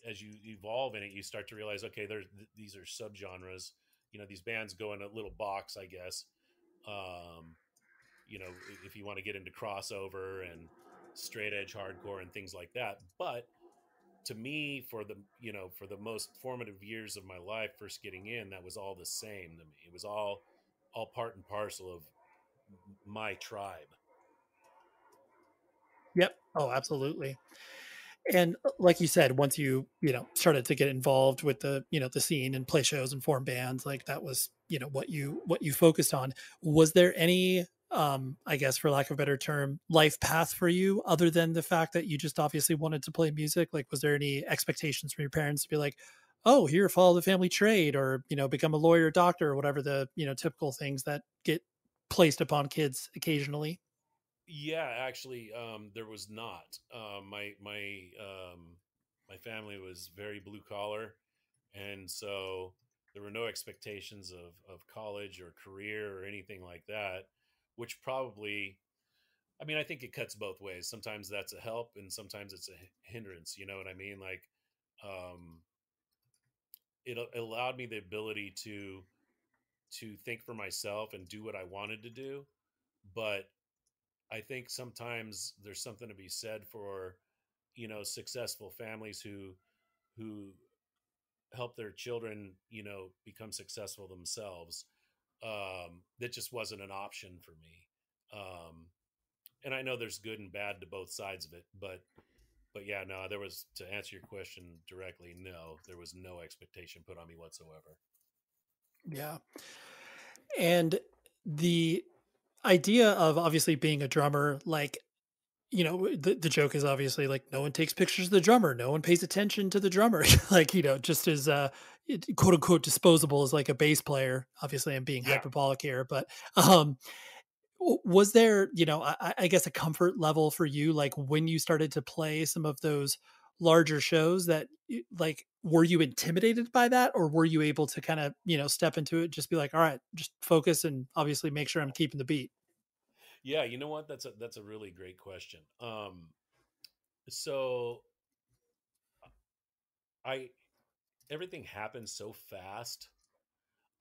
as you evolve in it, you start to realize, okay, there's these are subgenres. You know, these bands go in a little box, I guess. Um, you know, if you want to get into crossover and straight edge hardcore and things like that. But to me, for the you know, for the most formative years of my life, first getting in, that was all the same to me. It was all all part and parcel of my tribe. Yep. Oh, absolutely. And uh, like you said, once you, you know, started to get involved with the, you know, the scene and play shows and form bands, like that was, you know, what you what you focused on. Was there any um, I guess for lack of a better term, life path for you other than the fact that you just obviously wanted to play music? Like, was there any expectations from your parents to be like, oh, here, follow the family trade or, you know, become a lawyer, doctor, or whatever the, you know, typical things that get placed upon kids occasionally? Yeah, actually, um, there was not. Uh, my, my, um, my family was very blue collar. And so there were no expectations of, of college or career or anything like that which probably I mean, I think it cuts both ways. Sometimes that's a help and sometimes it's a hindrance, you know what I mean? Like um it, it allowed me the ability to to think for myself and do what I wanted to do, but I think sometimes there's something to be said for you know successful families who who help their children you know become successful themselves um, that just wasn't an option for me. Um, and I know there's good and bad to both sides of it, but but yeah, no, there was to answer your question directly. No, there was no expectation put on me whatsoever. Yeah, and the idea of obviously being a drummer, like you know, the, the joke is obviously like no one takes pictures of the drummer, no one pays attention to the drummer, like you know, just as uh, quote unquote disposable as like a bass player. Obviously, I'm being yeah. hyperbolic here, but um, was there, you know, I, I guess a comfort level for you, like when you started to play some of those larger shows that like were you intimidated by that or were you able to kind of you know step into it just be like all right just focus and obviously make sure i'm keeping the beat yeah, you know what? That's a that's a really great question. Um, so I everything happened so fast.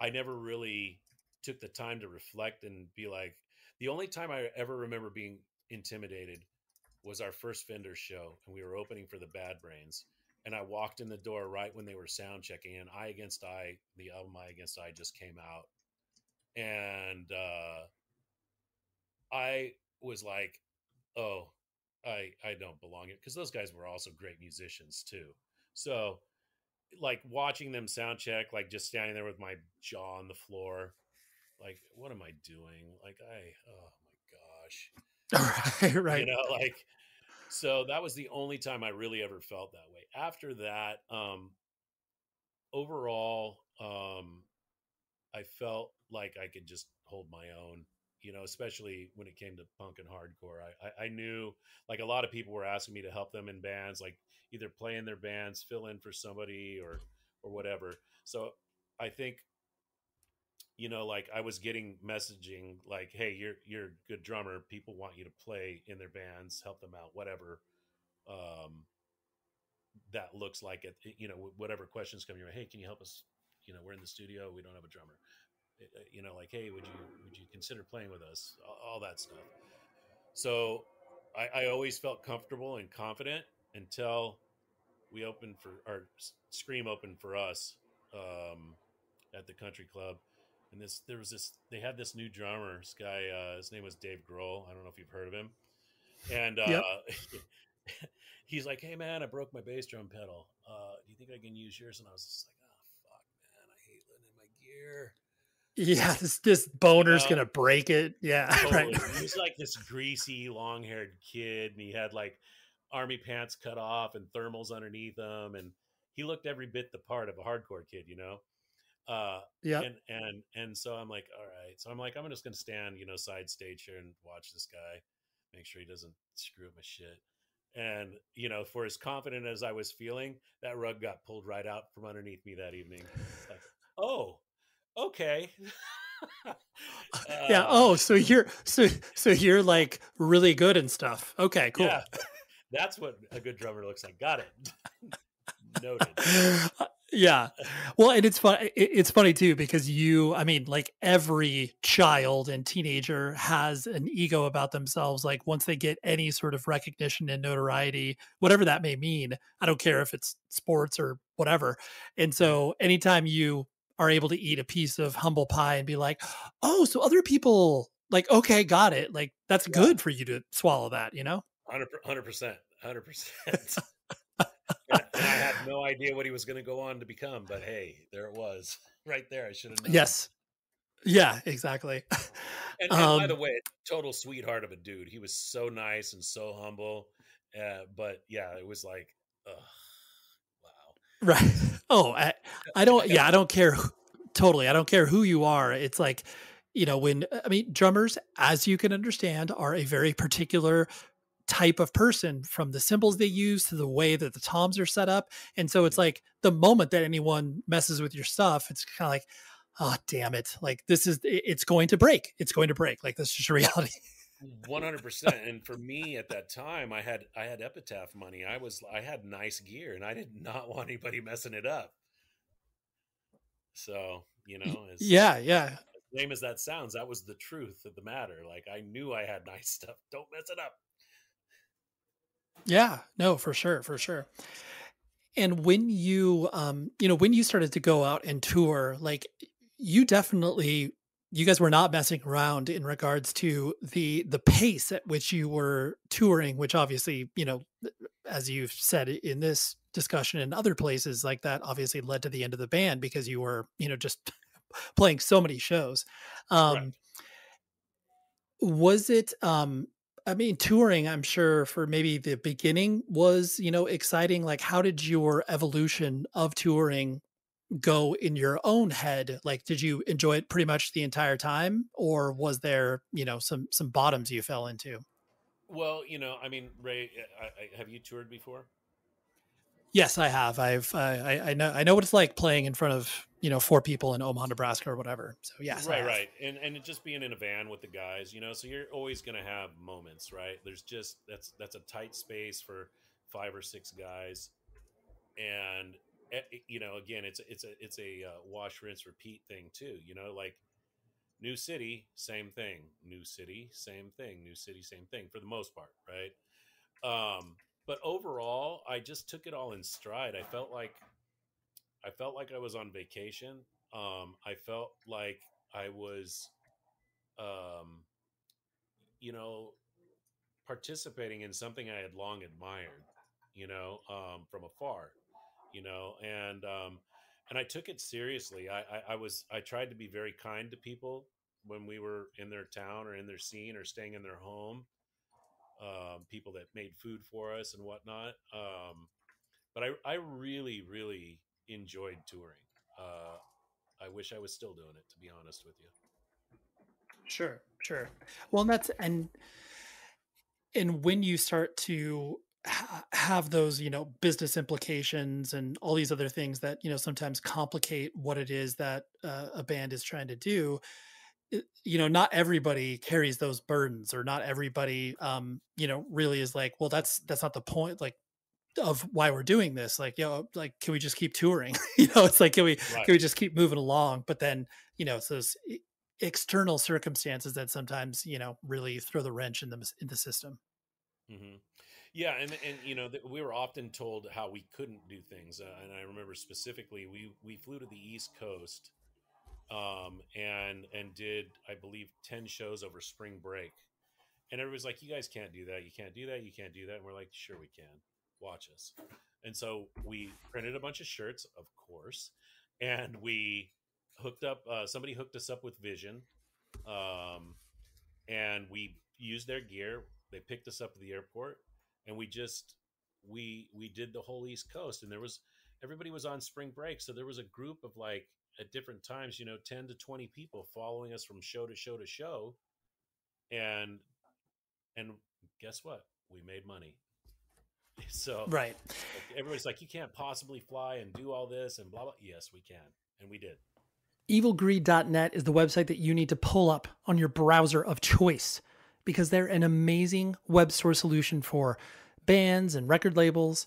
I never really took the time to reflect and be like. The only time I ever remember being intimidated was our first Fenders show, and we were opening for the Bad Brains. And I walked in the door right when they were sound checking, and I Against I, the album I Against I, just came out, and uh, I was like, oh, I I don't belong here because those guys were also great musicians too. So like watching them sound check, like just standing there with my jaw on the floor, like what am I doing? Like I oh my gosh. right, right. You know, like so that was the only time I really ever felt that way. After that, um overall, um I felt like I could just hold my own you know, especially when it came to punk and hardcore. I, I, I knew like a lot of people were asking me to help them in bands, like either play in their bands, fill in for somebody, or or whatever. So I think you know like i was getting messaging like hey you're you're a good drummer people want you to play in their bands help them out whatever um that looks like it you know whatever questions come your way hey can you help us you know we're in the studio we don't have a drummer you know like hey would you would you consider playing with us? All, all that stuff. So I, I always felt comfortable and confident until we opened for our scream opened for us um at the country club. And this there was this they had this new drummer this guy uh his name was dave grohl. I don't know if you've heard of him. And uh Yep. he's like hey man i broke my bass drum pedal. Uh do you think i can use yours? And i was just like oh fuck man i hate letting in my gear Yeah, this this boner's gonna break it. Yeah, totally. right. he was like this greasy long-haired kid and he had like army pants cut off and thermals underneath them and he looked every bit the part of a hardcore kid you know uh Yeah, and and and so I'm like, all right. So I'm like, I'm just gonna stand, you know, side stage here and watch this guy, make sure he doesn't screw up my shit. And you know, for as confident as I was feeling, that rug got pulled right out from underneath me that evening. Like, oh, okay. yeah. Uh, Oh, so you're so so you're like really good and stuff. Okay, cool. yeah. That's what a good drummer looks like. Got it. Noted. Uh, yeah. Well, and it's fun. It's funny too because you, I mean, like every child and teenager has an ego about themselves. Like once they get any sort of recognition and notoriety, whatever that may mean, I don't care if it's sports or whatever. And so, anytime you are able to eat a piece of humble pie and be like, "Oh, so other people like, okay, got it. Like that's good for you to swallow that," you know? Hundred percent, hundred percent. And I had no idea what he was going to go on to become, but hey, there it was, right there. I should have known. Yes. Yeah, exactly. And, and by Um, the way, total sweetheart of a dude. He was so nice and so humble. Uh, but yeah, it was like, ugh. Right. Oh, I, I don't. Yeah, I don't care. who- Totally, I don't care who you are. It's like, you know, when I mean, drummers, as you can understand, are a very particular type of person from the cymbals they use to the way that the toms are set up. And so it's mm-hmm. like the moment that anyone messes with your stuff, it's kind of like, oh, damn it. Like this is, it's going to break. It's going to break. Like that's just a reality. One hundred percent. And for me at that time, I had I had epitaph money. I was I had nice gear, and I did not want anybody messing it up. So you know, as yeah. Yeah. lame as that sounds, that was the truth of the matter. Like I knew I had nice stuff. Don't mess it up. Yeah, no, for sure, for sure. And when you um you know, when you started to go out and tour, like you definitely you guys were not messing around in regards to the the pace at which you were touring, which obviously, you know, as you've said in this discussion and other places like that obviously led to the end of the band because you were, you know, just playing so many shows. Um Correct. was it um i mean touring i'm sure for maybe the beginning was you know exciting like how did your evolution of touring go in your own head like did you enjoy it pretty much the entire time or was there you know some some bottoms you fell into? Well, you know, I mean, Ray, I, I, have you toured before? yes i have. I've I, I know i know what it's like playing in front of you know four people in omaha nebraska or whatever. So yes right, right, and and just being in a van with the guys, you know, so you're always gonna have moments, right? There's just that's that's a tight space for five or six guys, and you know, again, it's it's a it's a uh, wash, rinse, repeat thing too. You know, like new city, same thing. New city, same thing. New city, same thing for the most part, right? Um, but overall, I just took it all in stride. I felt like I felt like I was on vacation. Um, I felt like I was, um, you know, participating in something I had long admired, you know, um, from afar, you know, and um, and I took it seriously. I, I, I was I tried to be very kind to people when we were in their town or in their scene or staying in their home. Um, people that made food for us and whatnot. Um, but I, I really, really enjoyed touring. Uh, I wish I was still doing it, to be honest with you. Sure, sure. Well, and that's and and when you start to ha- have those, you know, business implications and all these other things that you know sometimes complicate what it is that uh, a band is trying to do. it- You know, not everybody carries those burdens, or not everybody, um, you know, really is like, well, that's that's not the point. Like, of why we're doing this like you know like can we just keep touring you know it's like can we Right. can we just keep moving along but then you know it's those external circumstances that sometimes you know really throw the wrench in the in the system hmm Yeah, and and you know we were often told how we couldn't do things, uh, and I remember specifically we we flew to the East Coast, um, and and did I believe ten shows over spring break, and everybody's like, "You guys can't do that. You can't do that. You can't do that." And we're like, "Sure, we can. Watch us." And so we printed a bunch of shirts, of course, and we hooked up. Uh, somebody hooked us up with Vision, um, and we used their gear. They picked us up at the airport, and we just we we did the whole East Coast. And there was everybody was on spring break, so there was a group of like at different times, you know, ten to twenty people following us from show to show to show, and and guess what? We made money. So right like, everybody's like, you can't possibly fly and do all this and blah blah. Yes, we can, and we did. evilgreed.net is the website that you need to pull up on your browser of choice because they're an amazing web store solution for bands and record labels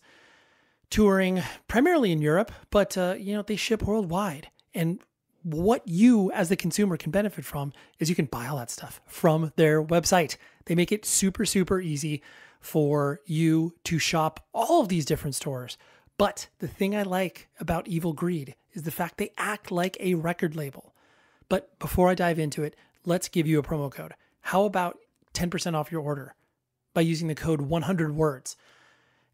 touring primarily in Europe, but uh, you know they ship worldwide. And what you as the consumer can benefit from is you can buy all that stuff from their website. They make it super super easy for you to shop all of these different stores. But the thing I like about Evil Greed is the fact they act like a record label. But before I dive into it, let's give you a promo code. How about 10% off your order by using the code 100 words?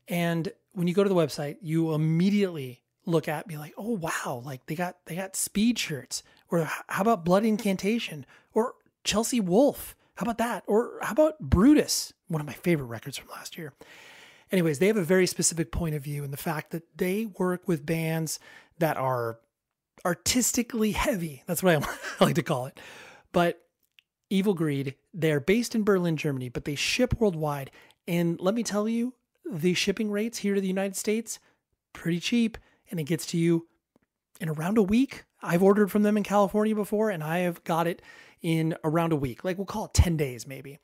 And when you go to the website, you immediately look at be like, "Oh wow, like they got they got speed shirts." Or how about Blood Incantation or Chelsea Wolfe? How about that? Or how about Brutus, one of my favorite records from last year. Anyways, they have a very specific point of view in the fact that they work with bands that are artistically heavy. That's what I like to call it. But Evil Greed, they're based in Berlin, Germany, but they ship worldwide. And let me tell you, the shipping rates here to the United States, pretty cheap. And it gets to you in around a week. I've ordered from them in California before, and I have got it in around a week. Like we'll call it 10 days, maybe.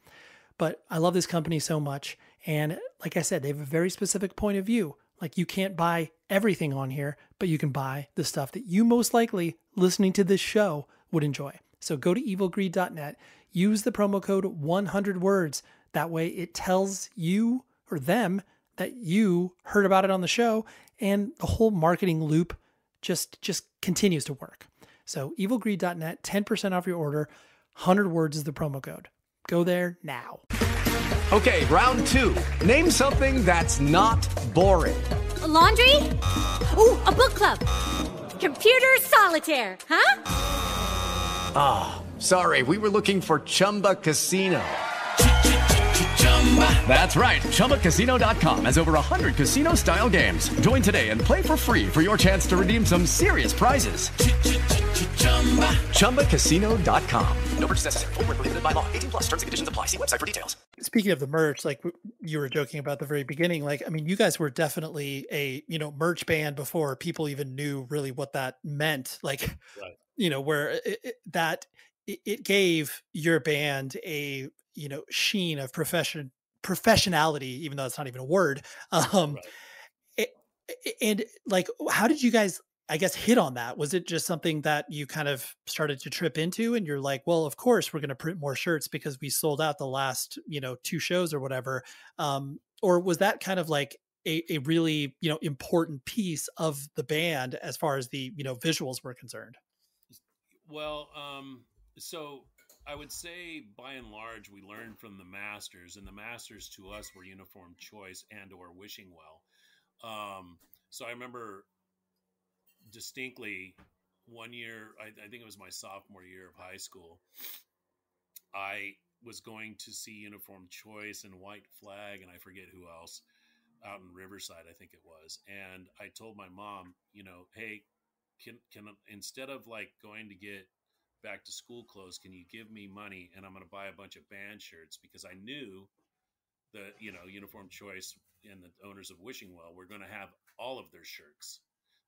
But I love this company so much. And like I said, they have a very specific point of view. Like you can't buy everything on here, but you can buy the stuff that you most likely listening to this show would enjoy. So go to evilgreed.net, use the promo code 100 words. That way it tells you or them that you heard about it on the show and the whole marketing loop just just continues to work. So evilgreed.net, 10% off your order. 100 words is the promo code. Go there now. Okay, round two. Name something that's not boring. A laundry? Ooh, a book club. Computer solitaire, huh? Ah, sorry, we were looking for Chumba Casino. That's right. ChumbaCasino.com has over 100 casino style games. Join today and play for free for your chance to redeem some serious prizes. ChumbaCasino.com. No purchase necessary. Void where prohibited by law. 18 plus terms and conditions apply. See website for details. Speaking of the merch, like you were joking about the very beginning, like I mean, you guys were definitely a you know merch band before people even knew really what that meant. Like, Right. You know, where it, it, that it, gave your band a you know sheen of profession professionality, even though it's not even a word. Um, Right. it- and like, how did you guys? I guess hit on that. Was it just something that you kind of started to trip into and you're like, well, of course we're going to print more shirts because we sold out the last, you know, two shows or whatever. Um, or was that kind of like a, a really, you know, important piece of the band as far as the, you know, visuals were concerned? Well, um, so I would say by and large we learned from the masters, and the masters to us were uniform choice and or wishing well. Um, so I remember distinctly one year, I, I think it was my sophomore year of high school. I was going to see Uniform Choice and White Flag, and I forget who else out in Riverside, I think it was. And I told my mom, you know, hey, can can instead of like going to get back to school clothes. Can you give me money and I'm going to buy a bunch of band shirts because I knew the you know uniform choice and the owners of Wishing Well were going to have all of their shirts.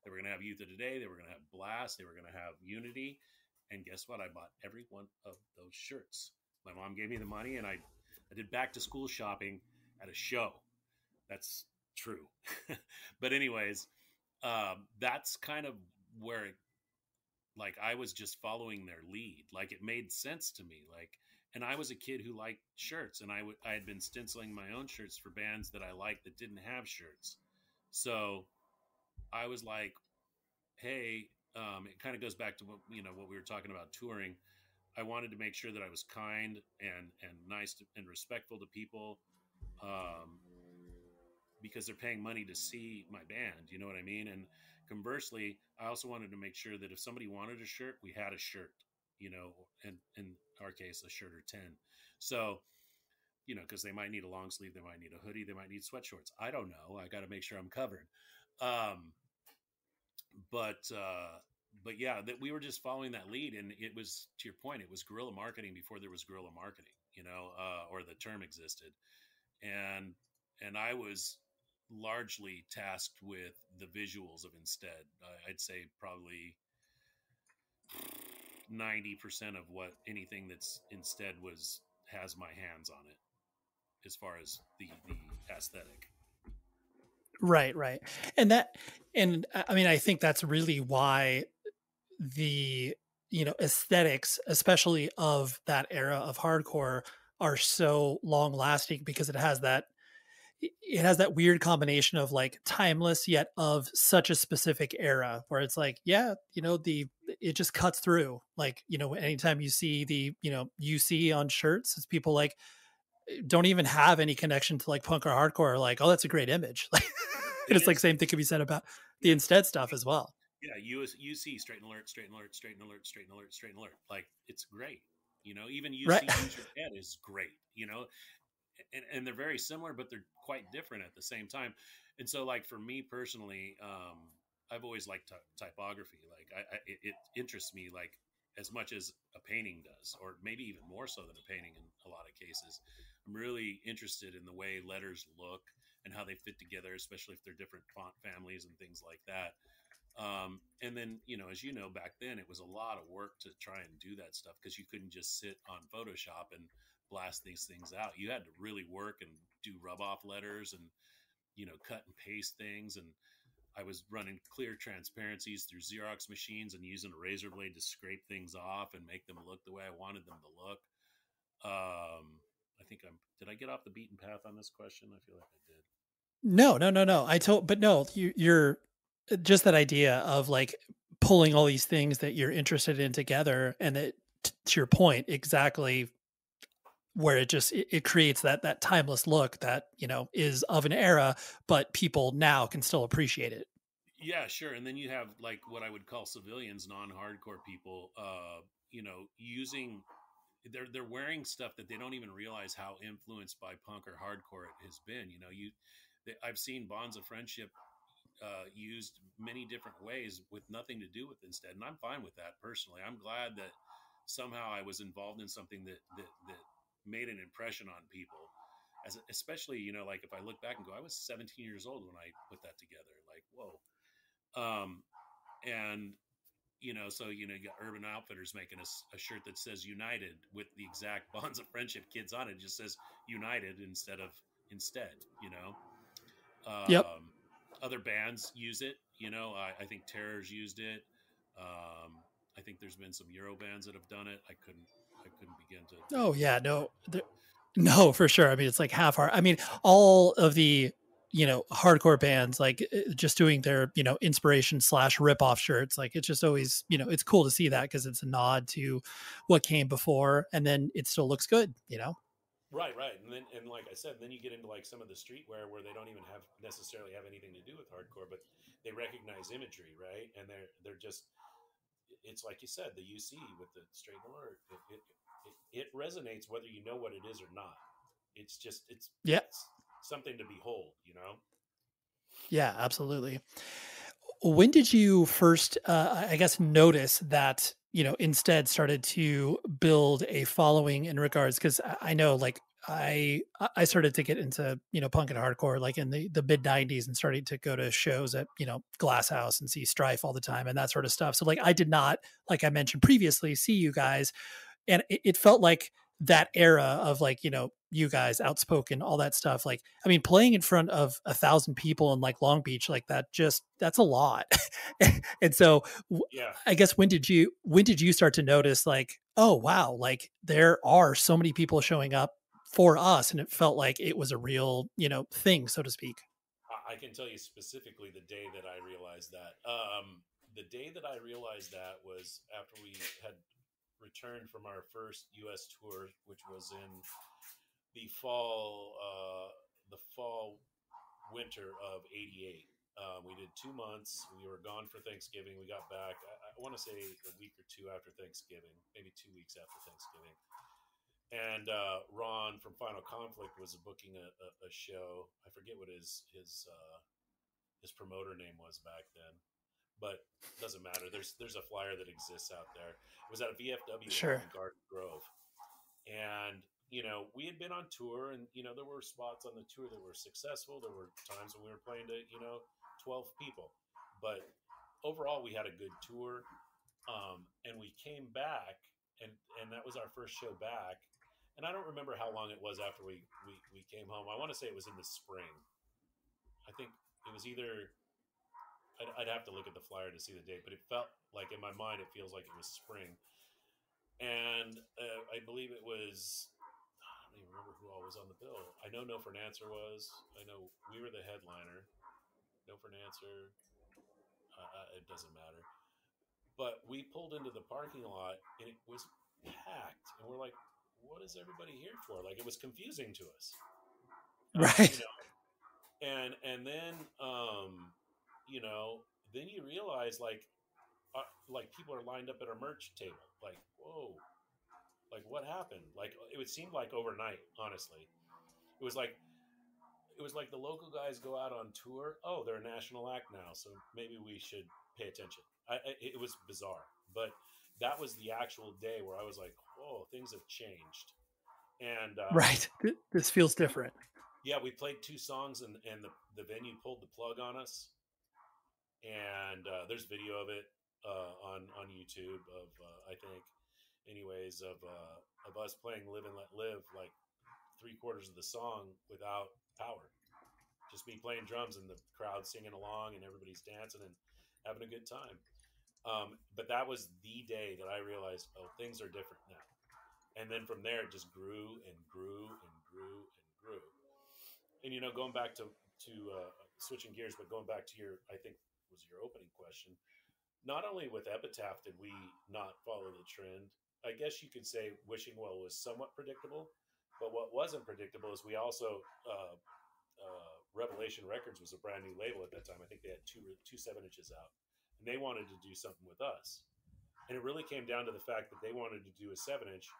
They were going to have Youth of Today. They were going to have Blast. They were going to have Unity. And guess what? I bought every one of those shirts. My mom gave me the money, and I, I did back to school shopping at a show. That's true. but anyways, um, that's kind of where it, like I was just following their lead. Like it made sense to me. Like, and I was a kid who liked shirts, and I would I had been stenciling my own shirts for bands that I liked that didn't have shirts. So I was like, hey, um, it kind of goes back to what you know what we were talking about touring. I wanted to make sure that I was kind and and nice to, and respectful to people, um, because they're paying money to see my band. You know what I mean? And conversely, I also wanted to make sure that if somebody wanted a shirt, we had a shirt. You know, and in our case, a shirt or ten. So you know, because they might need a long sleeve, they might need a hoodie, they might need sweatshorts. I don't know. I got to make sure I'm covered. Um, but uh, but yeah, that we were just following that lead, and it was to your point, it was guerrilla marketing before there was guerrilla marketing, you know, uh, or the term existed, and and I was largely tasked with the visuals of Insted. I'd say probably ninety percent of what anything that's Insted was has my hands on it, as far as the the aesthetic. Right, right. And that and I mean I think that's really why the you know aesthetics especially of that era of hardcore are so long lasting because it has that it has that weird combination of like timeless yet of such a specific era where it's like yeah you know the it just cuts through. Like you know anytime you see the you know uc on shirts it's people like eh, don't even have any connection to like punk or hardcore like oh that's a great image. Like it's like same thing could be said about the Insted stuff as well. Yeah US, uc straight alert straight alert straight alert straight alert straight alert. Like it's great. You know even uc Right. head is great you know and, and they're very similar but they're quite different at the same time. And so like for me personally um i've always liked ty- typography like i, I it, it interests me like as much as a painting does or maybe even more so than a painting in a lot of cases. I'm really interested in the way letters look and how they fit together especially if they're different font families and things like that. Um, and then you know as you know back then it was a lot of work to try and do that stuff because you couldn't just sit on photoshop and blast these things out. You had to really work and do rub off letters and you know cut and paste things. And i was running clear transparencies through xerox machines and using a razor blade to scrape things off and make them look the way i wanted them to look. Um, i think i'm did i get off the beaten path on this question? I feel like i did. No, no, no, no. I told, but no, you, you're just that idea of like pulling all these things that you're interested in together, and that, to your point, exactly where it just it, it creates that that timeless look that you know is of an era, but people now can still appreciate it. Yeah, sure. And then you have like what I would call civilians, non-hardcore people, uh, you know, using they're they're wearing stuff that they don't even realize how influenced by punk or hardcore it has been. You know, you they, I've seen bonds of friendship uh, used many different ways with nothing to do with Insted, and I'm fine with that personally. I'm glad that somehow I was involved in something that that that made an impression on people. As especially, you know, like if I look back and go, I was 17 years old when I put that together. Like, whoa, um, and you know, so you know, you got Urban Outfitters making a shirt that says United with the exact bonds of friendship kids on it. It just says United instead of Insted. You know. Um, Yep. Other bands use it. You know, I, I think Terror's used it. Um, I think there's been some Euro bands that have done it. I couldn't. I couldn't begin to. Oh yeah, no, there, no, for sure. I mean, it's like half hard. I mean, all of the you know hardcore bands like uh, just doing their you know inspiration slash rip off shirts. Like it's just always you know it's cool to see that because it's a nod to what came before, and then it still looks good. You know. Right, right, and then and like I said, then you get into like some of the streetwear where they don't even have necessarily have anything to do with hardcore, but they recognize imagery, right? And they're they're just it's like you said, the UC with the straight alert, it it, it, it resonates whether you know what it is or not. It's just it's Yeah. it's something to behold, you know. Yeah, absolutely. When did you first, uh, I guess, notice that you know, Insted started to build a following in regards because I know like I I started to get into you know punk and hardcore like in the the mid '90s and starting to go to shows at you know Glass House and see Strife all the time and that sort of stuff. So like I did not like I mentioned previously see you guys, and it, it felt like that era of like you know you guys outspoken all that stuff like i mean playing in front of a thousand people in like long beach like that just that's a lot and so Yeah. i guess when did you when did you start to notice like oh wow like there are so many people showing up for us and it felt like it was a real you know thing so to speak I- can tell you specifically the day that I realized that. Um, the day that I realized that was after we had returned from our first U.S. tour, which was in the fall, uh, the fall winter of '88. Um, we did two months. We were gone for Thanksgiving. We got back. I, I want to say a week or two after Thanksgiving, maybe two weeks after Thanksgiving. And uh, Ron from Final Conflict was booking a, a, a show. I forget what his his uh, his promoter name was back then, but it doesn't matter. There's there's a flyer that exists out there. It was at a VFW Sure. in Garden Grove, and you know we had been on tour, and you know there were spots on the tour that were successful. There were times when we were playing to you know twelve people, but overall we had a good tour, um, and we came back, and and that was our first show back. And I don't remember how long it was after we, we, we came home. I want to say it was in the spring. I think it was either I'd, I'd have to look at the flyer to see the date, but it felt like in my mind it feels like it was spring. And uh, I believe it was I don't even remember who all was on the bill. I know No for an Answer was. I know we were the headliner. No for an Answer. Uh, uh, it doesn't matter. But we pulled into the parking lot and it was packed, and we're like, "What is everybody here for?" Like it was confusing to us, Uh, Right. You know? And and then um, you know, then you realize like, uh, like people are lined up at our merch table. Like, whoa, like what happened? Like it would seem like overnight. Honestly, it was like it was like the local guys go out on tour. Oh, they're a national act now, so maybe we should pay attention. I, it was bizarre, but that was the actual day where I was like, "Whoa, things have changed." And uh, right this feels different yeah, we played two songs, and and the the venue pulled the plug on us. And uh, there's video of it uh, on on YouTube of uh, I think, anyways, of uh, of us playing "Live and Let Live" like three quarters of the song without power, just me playing drums and the crowd singing along and everybody's dancing and having a good time. Um, but that was the day that I realized, oh, things are different now. And then from there, it just grew and grew and grew and grew. And you know, going back to to uh, switching gears, but going back to your, I think was your opening question. Not only with Epitaph did we not follow the trend. I guess you could say Wishing Well was somewhat predictable, but what wasn't predictable is we also uh, uh, Revelation Records was a brand new label at that time. I think they had two two seven inches out, and they wanted to do something with us. And it really came down to the fact that they wanted to do a seven inch.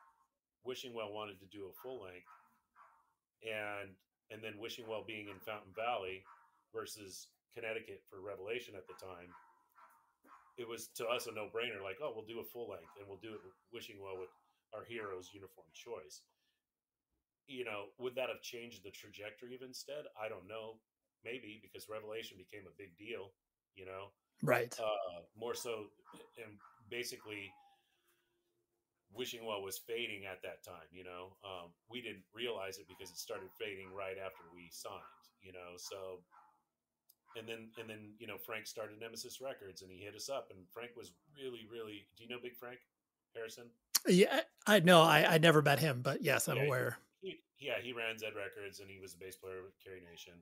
Wishing Well wanted to do a full length, and and then Wishing Well being in Fountain Valley versus Connecticut for Revelation at the time, it was to us a no brainer. Like, oh, we'll do a full length, and we'll do it Wishing Well with our heroes' uniform choice. You know, would that have changed the trajectory of Insted? I don't know. Maybe because Revelation became a big deal. You know, right uh, more so, and basically, wishing well was fading at that time. You know, um, we didn't realize it because it started fading right after we signed. You know, so and then and then you know Frank started Nemesis Records and he hit us up and Frank was really really. Do you know Big Frank Harrison? yeah i know i i never met him but yes i'm Yeah, aware He, yeah, he ran Zed Records and he was a bass player with Carry Nation.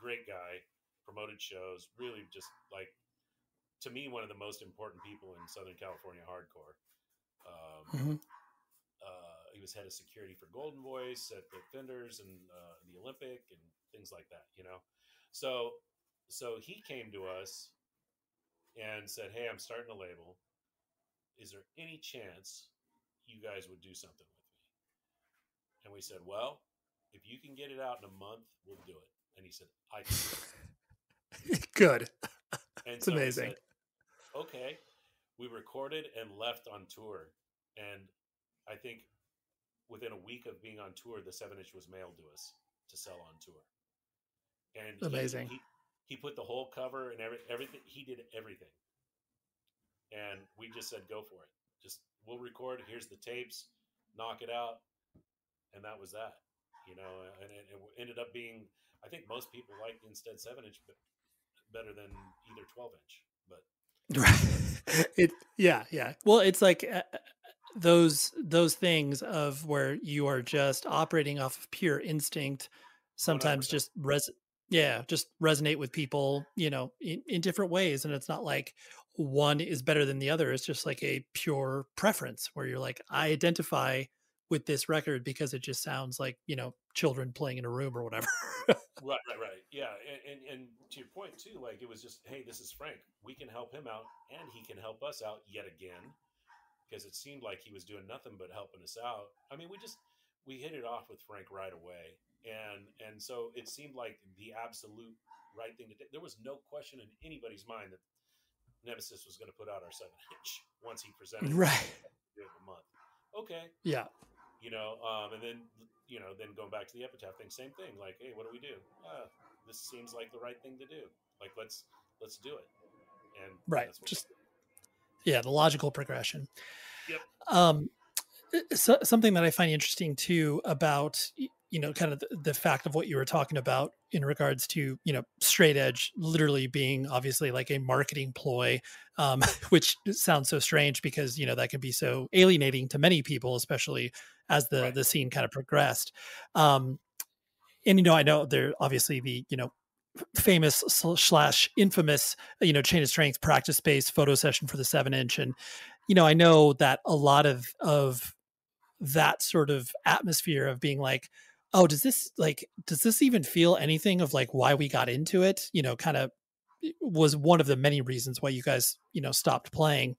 Great guy, promoted shows. Really, just like to me, one of the most important people in Southern California hardcore. Um, Mhm. uh, he was head of security for Golden Voice at the Fenders and uh, the Olympic and things like that. You know, so so he came to us and said, "Hey, I'm starting a label. Is there any chance you guys would do something with me?" And we said, "Well, if you can get it out in a month, we'll do it." And he said, "I can." Good And It's so amazing. said, okay. We recorded and left on tour, and I think within a week of being on tour, the seven inch was mailed to us to sell on tour. And Amazing. He, he, put the whole cover and every, everything. He did everything, and we just said, "Go for it. Just we'll record. Here's the tapes. Knock it out." And that was that. You know, and it, it ended up being. I think most people liked Insted seven inch better than either twelve inch. But Right. It yeah yeah well it's like uh, uh, those those things of where you are just operating off of pure instinct sometimes 100%. just res yeah just resonate with people you know in, in different ways and it's not like one is better than the other it's just like a pure preference where you're like i identify with this record because it just sounds like you know children playing in a room or whatever Right, right, right. Yeah, too, like it was just, hey, this is Frank. We can help him out, and he can help us out yet again, because it seemed like he was doing nothing but helping us out. I mean, we just we hit it off with Frank right away, and and so it seemed like the absolute right thing to do. There was no question in anybody's mind that Nemesis was going to put out our seven inch once he presented right at the end of the month. Okay, yeah you know um, and then you know then going back to the epitaph thing same thing like hey what do we do uh, this seems like the right thing to do like let's let's do it. And right. just yeah the logical progression. Yep. um uh, so, something that i find interesting too about you know kind of the, the fact of what you were talking about in regards to you know straight edge literally being obviously like a marketing ploy um which sounds so strange because you know that can be so alienating to many people especially as the Right. the scene kind of progressed. Um and you know i know there obviously the you know famous slash infamous you know chain of strength practice space photo session for the seven inch. And you know i know that a lot of of that sort of atmosphere of being like oh does this like does this even feel anything of like why we got into it? You know kind of was one of the many reasons why you guys you know stopped playing.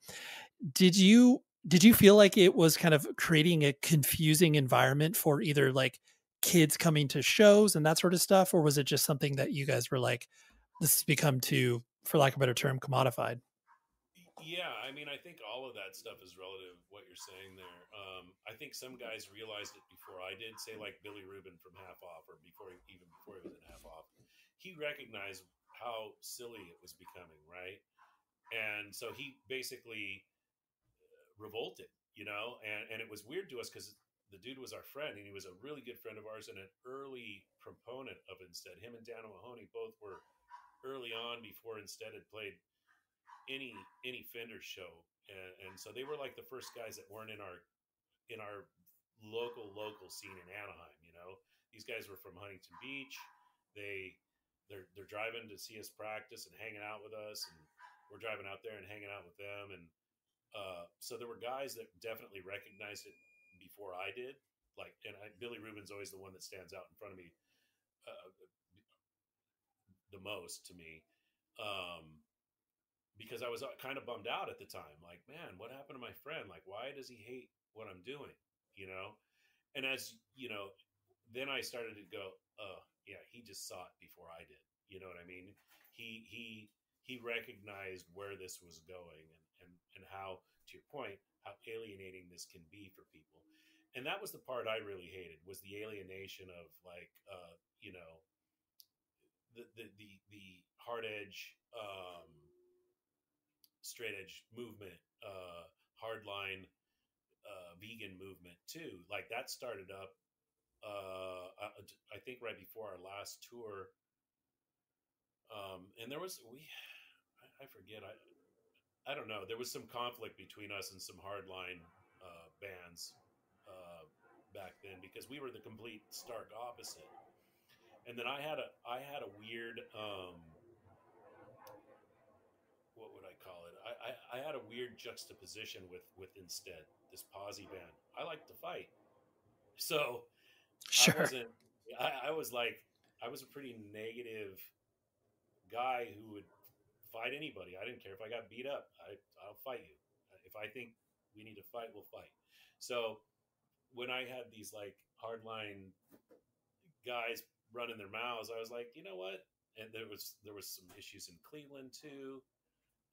Did you did you feel like it was kind of creating a confusing environment for either like kids coming to shows and that sort of stuff or was it just something that you guys were like this has become too for lack of a better term commodified? Yeah i mean i think all of that stuff is relative what you're saying there um, i think some guys realized it before i did say like billy rubin from half off or before even before he was in half off he recognized how silly it was becoming right? And so he basically revolted, you know, and, and it was weird to us because the dude was our friend and he was a really good friend of ours and an early proponent of Insted. Him and Dan O'Mahony both were early on before Insted had played any any Fender show, and, and so they were like the first guys that weren't in our in our local local scene in Anaheim. You know, these guys were from Huntington Beach. They they're they're driving to see us practice and hanging out with us, and we're driving out there and hanging out with them, and uh, so there were guys that definitely recognized it before I did. Like, and I, Billy Rubin's always the one that stands out in front of me uh, the most to me, um, because I was kind of bummed out at the time. Like, man, what happened to my friend? Like, why does he hate what I'm doing? You know, and as you know, then I started to go, oh yeah, he just saw it before I did. You know what I mean? He he he recognized where this was going and and and how, to your point, how alienating this can be for people. And that was the part I really hated was the alienation of like, uh, you know, the the the, the hard edge, um, straight edge movement, uh, hardline, uh, vegan movement too. Like that started up uh I, I think right before our last tour. Um and there was we i, forget i i don't know. There was some conflict between us and some hardline uh bands back then because we were the complete stark opposite and then i had a i had a weird um what would i call it i i, I had a weird juxtaposition with with Insted this posse band i like to fight so I sure wasn't. I, I was like, I was a pretty negative guy who would fight anybody. I didn't care if I got beat up. I, I'll fight you. If I think we need to fight, we'll fight. So when I had these like hardline guys running their mouths, I was like, you know what? And there was there was some issues in Cleveland too.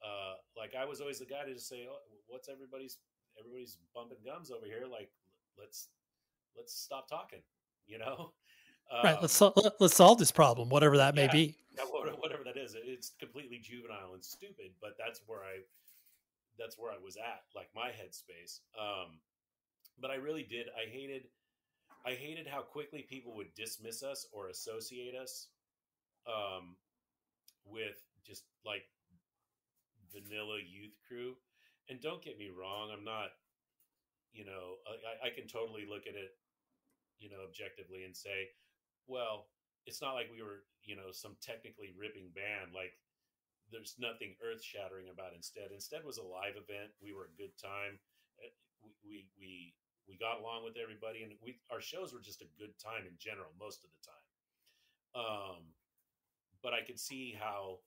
uh, like I was always the guy to just say, oh, "What's everybody's everybody's bumping gums over here? Like, let's let's stop talking." You know, right. Let's sol- let- let's solve this problem, whatever that may yeah. be. yeah, whatever that is. It's completely juvenile and stupid, but that's where I that's where I was at, like my headspace. Um, but I really did. I hated I hated how quickly people would dismiss us or associate us um, with just like vanilla youth crew. And don't get me wrong, I'm not, you know, I, I can totally look at it, you know, objectively and say, well, it's not like we were, you know, some technically ripping band. Like there's nothing earth shattering about Insted. Insted was a live event. We were a good time. Uh, We, we, we, we got along with everybody and we, our shows were just a good time in general, most of the time. Um, but I could see how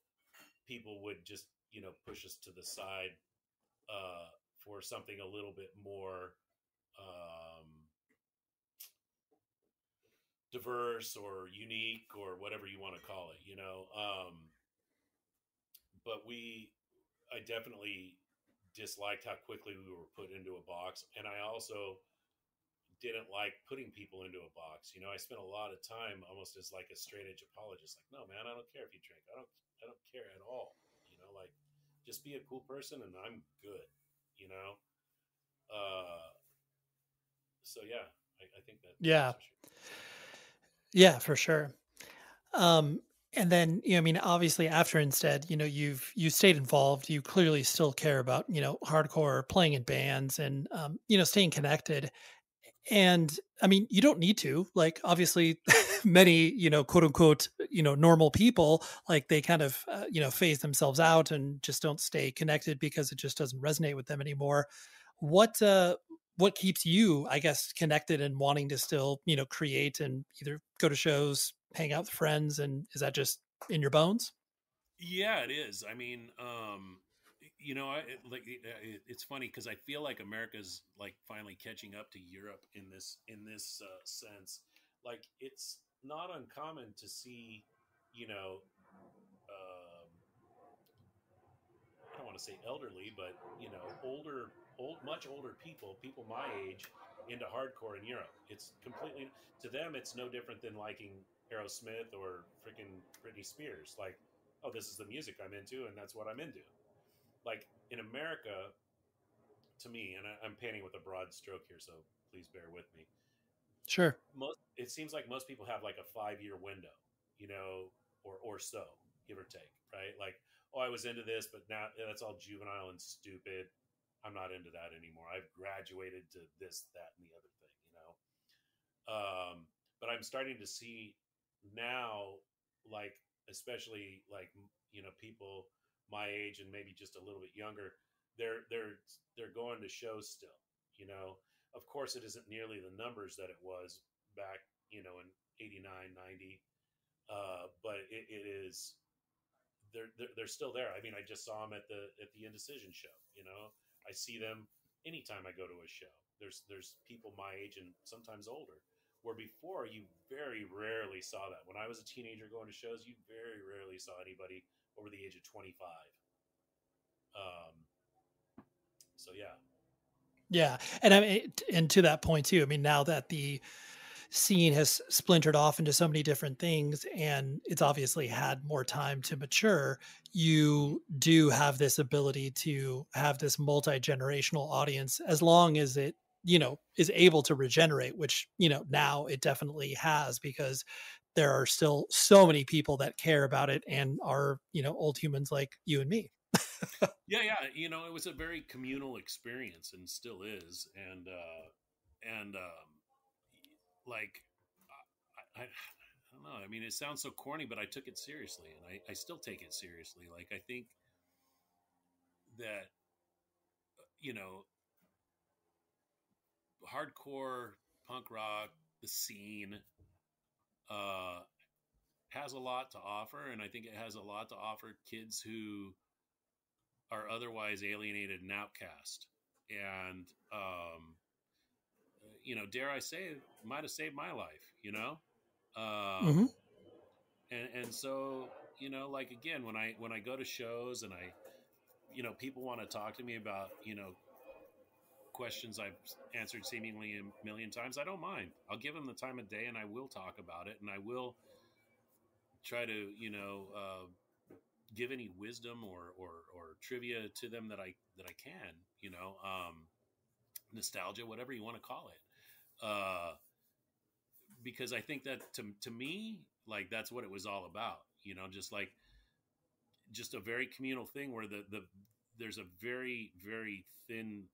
people would just, you know, push us to the side, uh, for something a little bit more, um, diverse or unique or whatever you want to call it, you know. Um, but we, I definitely disliked how quickly we were put into a box, and I also didn't like putting people into a box. You know, I spent a lot of time almost as like a straight edge apologist, like, no, man, I don't care if you drink. I don't, I don't care at all. You know, like, just be a cool person, and I'm good. You know. Uh, so yeah, I, I think that. Yeah. sure. Yeah, for sure. Um, and then, you know, I mean, obviously after Insted, you know, you've you stayed involved. You clearly still care about, you know, hardcore playing in bands and um, you know, staying connected. And I mean, you don't need to. Like, obviously, many, you know, quote unquote, you know, normal people, like they kind of, uh, you know, phase themselves out and just don't stay connected because it just doesn't resonate with them anymore. What uh what keeps you, I guess, connected and wanting to still, you know, create and either go to shows, hang out with friends, and is that just in your bones? Yeah, it is. I mean, um, you know, I it, like it, it- it's funny because I feel like America's like finally catching up to Europe in this in this uh, sense. Like it's not uncommon to see, you know, um, I don't want to say elderly, but you know, older, old, much older people, people my age, into hardcore in Europe. It's completely to them. It's no different than liking Aerosmith or freaking Britney Spears. Like, oh, this is the music I'm into, and that's what I'm into. Like in America, to me, and I, I'm painting with a broad stroke here, so please bear with me Sure. most it seems like most people have like a five year window, you know, or or so, give or take, right? Like, oh, I was into this, but now that's all juvenile and stupid. I'm not into that anymore. I've graduated to this, that, and the other thing, you know. Um, but I'm starting to see now, like, especially like you know, people my age and maybe just a little bit younger, they're they're they're going to shows still, you know? Of course it isn't nearly the numbers that it was back you know in 89 90 uh, but it, it is they're, they're they're still there. I mean i just saw them at the at the indecision show you know? I see them anytime i go to a show. There's there's people my age and sometimes older where before you very rarely saw that. When i was a teenager going to shows you very rarely saw anybody over the age of 25 um so yeah Yeah, and I mean, and to that point too. I mean, now that the scene has splintered off into so many different things, and it's obviously had more time to mature, you do have this ability to have this multi generational audience, as long as it you know is able to regenerate, which you know now it definitely has because there are still so many people that care about it and are you know old humans like you and me. yeah yeah you know it was a very communal experience and still is and uh and um like I, I i don't know i mean it sounds so corny but i took it seriously and i i still take it seriously like i think that uh, you know hardcore punk rock the scene uh has a lot to offer and i think it has a lot to offer kids who are otherwise alienated and outcast. And, um, you know, dare I say, might have saved my life, you know? Um, Mhm. and, and so, you know, like again, when I, when I go to shows and I, you know people want to talk to me about you know questions I've answered seemingly a million times, I don't mind. I'll give them the time of day, and I will talk about it, and I will try to you know uh, give any wisdom or, or or trivia to them that I that I can. You know, um, nostalgia, whatever you want to call it. Uh, because I think that to to me, like that's what it was all about. You know, just like just a very communal thing where the the there's a very very thin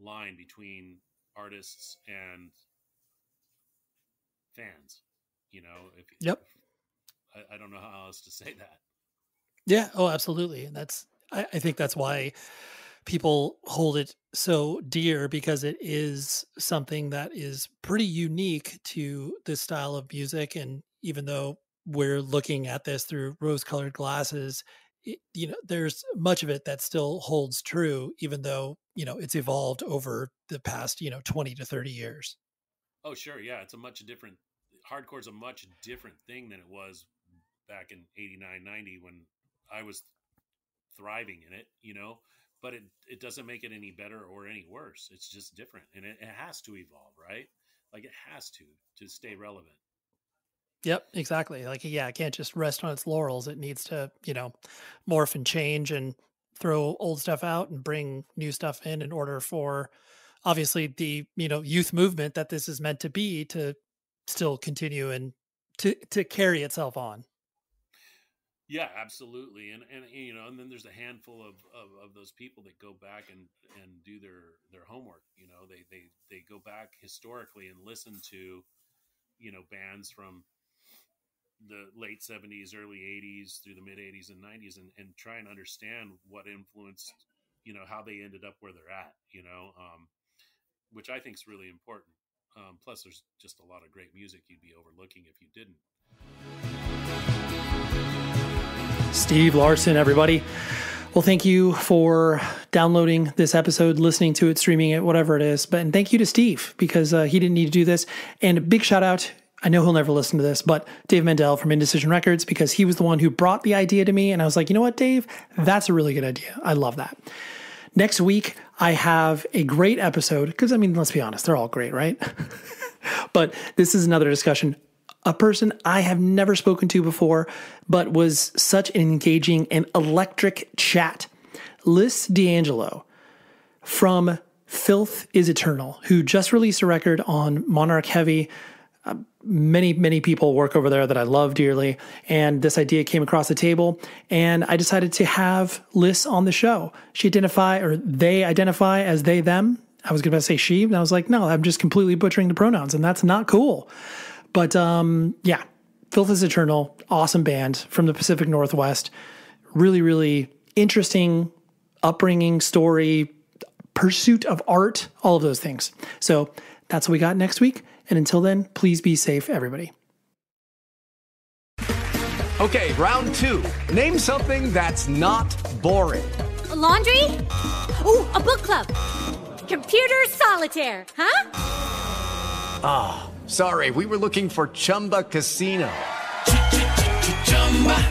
line between artists and fans. You know, if Yep. I, I don't know how else to say that. Yeah. Oh, absolutely. And that's, I, I think that's why people hold it so dear because it is something that is pretty unique to this style of music. And even though we're looking at this through rose colored glasses, you know, there's much of it that still holds true, even though, you know, it's evolved over the past, you know, 20 to 30 years. Oh, sure. Yeah. It's a much different, hardcore is a much different thing than it was back in 89, 90 when I was thriving in it, you know, but it, it doesn't make it any better or any worse. It's just different and it, it has to evolve, right? Like it has to, to stay relevant. Yep, exactly. Like, yeah, it can't just rest on its laurels. It needs to, you know, morph and change and throw old stuff out and bring new stuff in in order for obviously the, you know, youth movement that this is meant to be to still continue and to to carry itself on. Yeah, absolutely. And and you know, and then there's a handful of, of, of those people that go back and, and do their, their homework. You know, they, they they go back historically and listen to, you know, bands from the late 70s early 80s through the mid 80s and 90s and, and try and understand what influenced you know how they ended up where they're at you know um, which i think is really important um, plus there's just a lot of great music you'd be overlooking if you didn't Steve Larson, everybody. Well, thank you for downloading this episode, listening to it, streaming it, whatever it is. But and thank you to Steve because uh, he didn't need to do this. And a big shout out I know he'll never listen to this, but Dave Mandel from Indecision Records, because he was the one who brought the idea to me. And I was like, you know what, Dave? That's a really good idea. I love that. Next week, I have a great episode because, I mean, let's be honest, they're all great, right? but this is another discussion. A person I have never spoken to before, but was such an engaging and electric chat. Liz D'Angelo from Filth is Eternal, who just released a record on MNRK Heavy many many people work over there that I love dearly and this idea came across the table and I decided to have Liz on the show. She identify or they identify as they them. I was going to say she and I was like no, I'm just completely butchering the pronouns and that's not cool. But um yeah, Filth is Eternal, awesome band from the Pacific Northwest. Really really interesting upbringing, story, pursuit of art, all of those things. So that's what we got next week. And until then, please be safe, everybody. Okay, round two. Name something that's not boring. A laundry? Ooh, a book club. Computer solitaire, huh? Ah, oh, sorry, we were looking for Chumba Casino.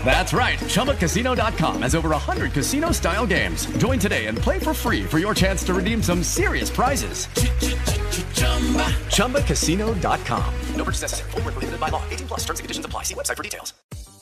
That's right. ChumbaCasino.com has over 100 casino style games. Join today and play for free for your chance to redeem some serious prizes. ChumbaCasino.com. No purchase necessary. Full prohibited by law. 18 plus terms and conditions apply. See website for details.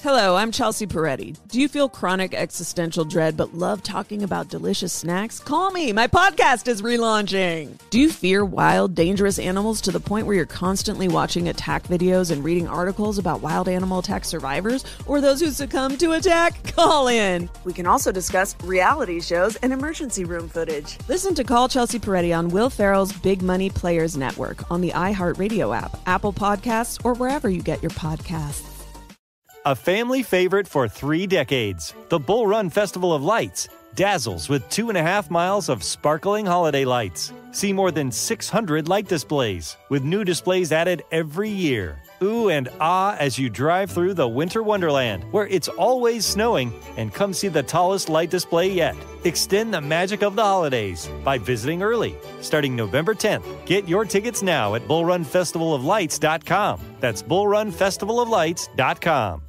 Hello, I'm Chelsea Peretti. Do you feel chronic existential dread but love talking about delicious snacks? Call me. My podcast is relaunching. Do you fear wild, dangerous animals to the point where you're constantly watching attack videos and reading articles about wild animal attack survivors or those who succumb to attack? Call in. We can also discuss reality shows and emergency room footage. Listen to Call Chelsea Peretti on Will Ferrell's Big Money Players Network on the iHeartRadio app, Apple Podcasts, or wherever you get your podcasts. A family favorite for three decades, the Bull Run Festival of Lights dazzles with two and a half miles of sparkling holiday lights. See more than 600 light displays, with new displays added every year. Ooh and ah as you drive through the Winter Wonderland, where it's always snowing, and come see the tallest light display yet. Extend the magic of the holidays by visiting early, starting November 10th. Get your tickets now at bullrunfestivaloflights.com. That's bullrunfestivaloflights.com.